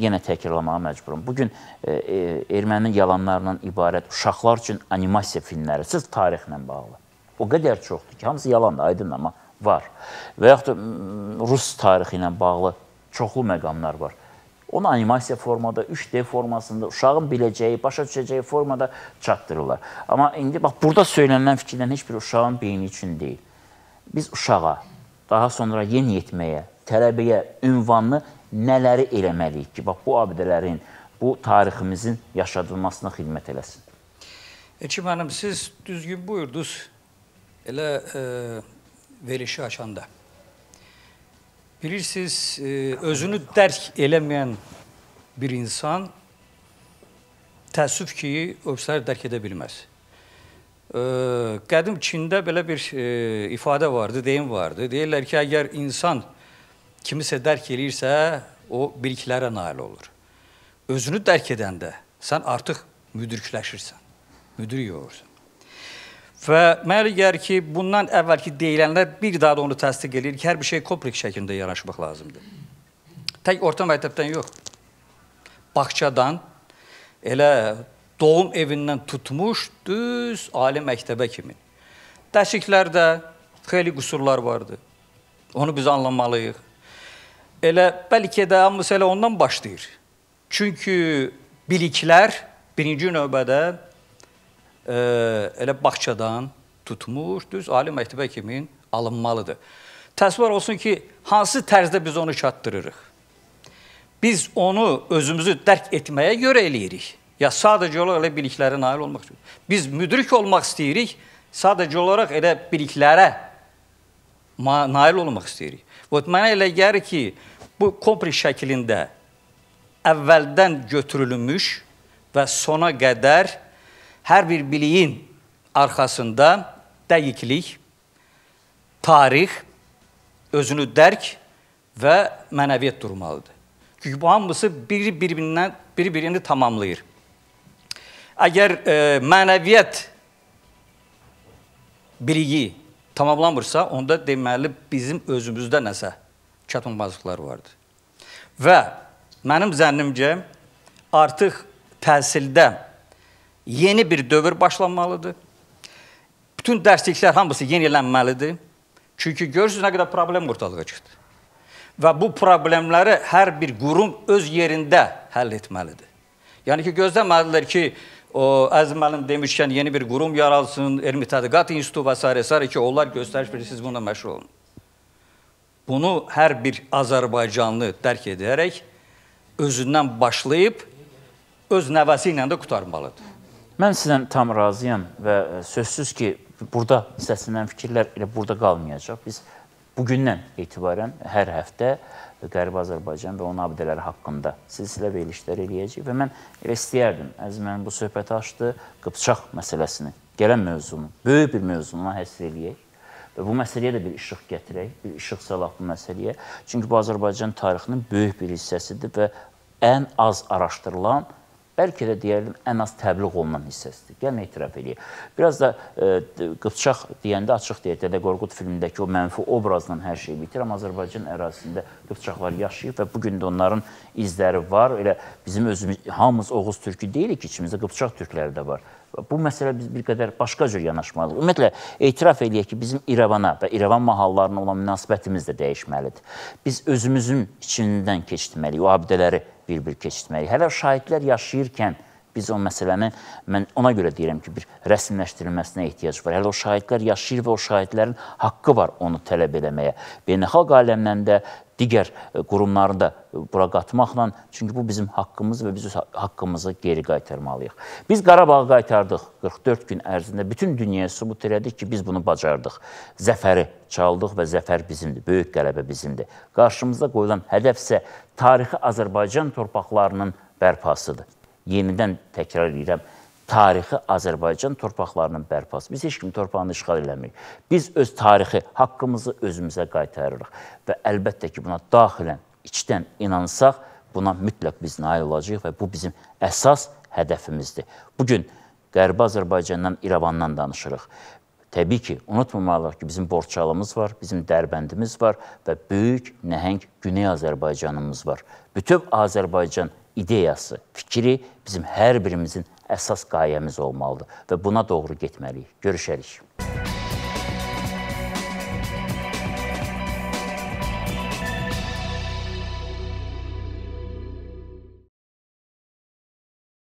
yenə təkrarlamağa məcburum. Bu gün e, e, erməni yalanlarından ibarət uşaqlar üçün animasiya filmləri sırf tarixlə bağlı. O qədər çoxdur ki, hamısı yalandır, aydın amma var. Və yaxud da rus tarixi ilə bağlı çoxlu məqamlar var. Onu animasiya formada, 3D formasında, uşağın biləcəyi, başa düşəcəyi formada çatdırırlar. Amma indi bax burada söylənilən fikirlərin heç bir uşağın beyni üçün deyil. Biz uşağa, daha sonra yeniyetməyə, tələbəyə ünvanlı nələri eləməliyik ki, bax bu abidələrin, bu tariximizin yaşadılmasına xidmət eləsin. Elçin müəllim, siz düzgün buyurdunuz elə e, verilişi açanda. Bilirsiniz, e, özünü dərk eləməyən bir insan təəssüf ki, öbürləri dərk edə bilməz. E, qədim Çində belə bir e, ifadə vardı, deyim vardı. Deyirlər ki, əgər insan kimisə dərk eləyirsə, o biliklərə nail olur. Özünü dərk edəndə sən artıq müdrikləşirsən, müdrik olursan. Və mənə gəlir ki, bundan əvvəlki deyilənlər bir daha da onu təsdiq edir ki, hər bir şey kompleks şəklində yanaşmaq lazımdır. Tək orta məktəbdən yox. Bağçadan, elə doğum evindən tutmuş düz ali məktəbə kimi. Dərsliklərdə xeyli qüsurlar vardı. Onu biz anlamalıyıq. Elə bəlkə də hamısı elə ondan başlayır. Çünki biliklər birinci növbədə e, elə bağçadan tutmuş, düz ali məktəbə kimi alınmalıdır. Təsvir olsun ki, hansı tərzdə biz onu çatdırırıq? Biz onu özümüzü dərk etməyə görə eləyirik. Ya sadəcə olaraq elə biliklərə nail olmaq üçün. Biz müdrik olmaq istəyirik, sadəcə olaraq elə biliklərə nail olmaq istəyirik. Və mənə elə gəlir ki, bu kompleks şəklində əvvəldən götürülmüş və sona qədər hər bir biliyin arxasında dəqiqlik, tarix, özünü dərk və mənəviyyat durmalıdır. Çünki bu hamısı bir-birindən bir-birini tamamlayır. Əgər e, mənəviyyat biliyi tamamlanmırsa, onda deməli bizim özümüzdə nəsə çatılmazlıqlar vardır. Və mənim zənnimcə artıq təhsildə yeni bir dövr başlanmalıdır. Bütün dərsliklər hamısı yenilənməlidir. Çünki görürsünüz nə qədər problem ortalığa çıxdı. Və bu problemləri hər bir qurum öz yerində həll etməlidir. Yəni ki, gözləməlidirlər ki, o Əziz müəllim demişkən yeni bir qurum yaralsın, Elmi Tədqiqat İnstitutu və s. s. ki, onlar göstəriş verir, siz bununla məşğul olun. Bunu hər bir Azərbaycanlı dərk edərək özündən başlayıb öz nəvəsi ilə də qutarmalıdır. Mən sizdən tam razıyam və e, sözsüz ki, burada səslənən fikirlər elə burada qalmayacaq. Biz bugündən etibarən hər həftə Qərbi Azərbaycan və onun abidələri haqqında silsilə verilişlər eləyəcək və mən elə istəyərdim, əziz mənim bu söhbəti açdı, Qıpçaq məsələsini, gələn mövzunu, böyük bir mövzuna həsr eləyək və bu məsələyə də bir işıq gətirək, bir işıq salaq bu məsələyə. Çünki bu Azərbaycan tarixinin böyük bir hissəsidir və ən az araşdırılan bəlkə də deyərdim ən az təbliğ olunan hissəsidir. Gəlin etiraf eləyək. Biraz da e, Qıpçaq deyəndə açıq deyək, Dədə Qorqud filmindəki o mənfi obrazla hər şey bitir, amma Azərbaycan ərazisində Qıpçaqlar yaşayıb və bu gün də onların izləri var. Elə bizim özümüz hamımız Oğuz türkü deyilik içimizdə Qıpçaq türkləri də var. Bu məsələ biz bir qədər başqa cür yanaşmalıyıq. Ümumiyyətlə etiraf eləyək ki, bizim İrəvana və İrəvan mahallarına olan münasibətimiz də dəyişməlidir. Biz özümüzün içindən keçirməliyik, o abidələri bir-bir keçirməliyik. Hələ şahidlər yaşayırkən biz o məsələni mən ona görə deyirəm ki, bir rəsmiləşdirilməsinə ehtiyac var. Hələ o şahidlər yaşayır və o şahidlərin haqqı var onu tələb eləməyə. Beynəlxalq aləmdən də digər e, qurumları da bura qatmaqla, çünki bu bizim haqqımız və biz haqqımızı geri qaytarmalıyıq. Biz Qarabağı qaytardıq 44 gün ərzində. Bütün dünyaya sübut elədik ki, biz bunu bacardıq. Zəfəri çaldıq və zəfər bizimdir, böyük qələbə bizimdir. Qarşımızda qoyulan hədəf isə tarixi Azərbaycan torpaqlarının bərpasıdır. Yenidən təkrar edirəm, tarixi Azərbaycan torpaqlarının bərpası. Biz heç kim torpağını işğal eləmirik. Biz öz tarixi, haqqımızı özümüzə qaytarırıq və əlbəttə ki, buna daxilən, içdən inansaq, buna mütləq biz nail olacağıq və bu bizim əsas hədəfimizdir. Bu gün Qərbi Azərbaycandan, İrəvandan danışırıq. Təbii ki, unutmamalıyıq ki, bizim Borçalımız var, bizim Dərbəndimiz var və böyük, nəhəng Güney Azərbaycanımız var. Bütöv Azərbaycan ideyası, fikri bizim hər birimizin əsas qayəmiz olmalıdır və buna doğru getməliyik. Görüşərik.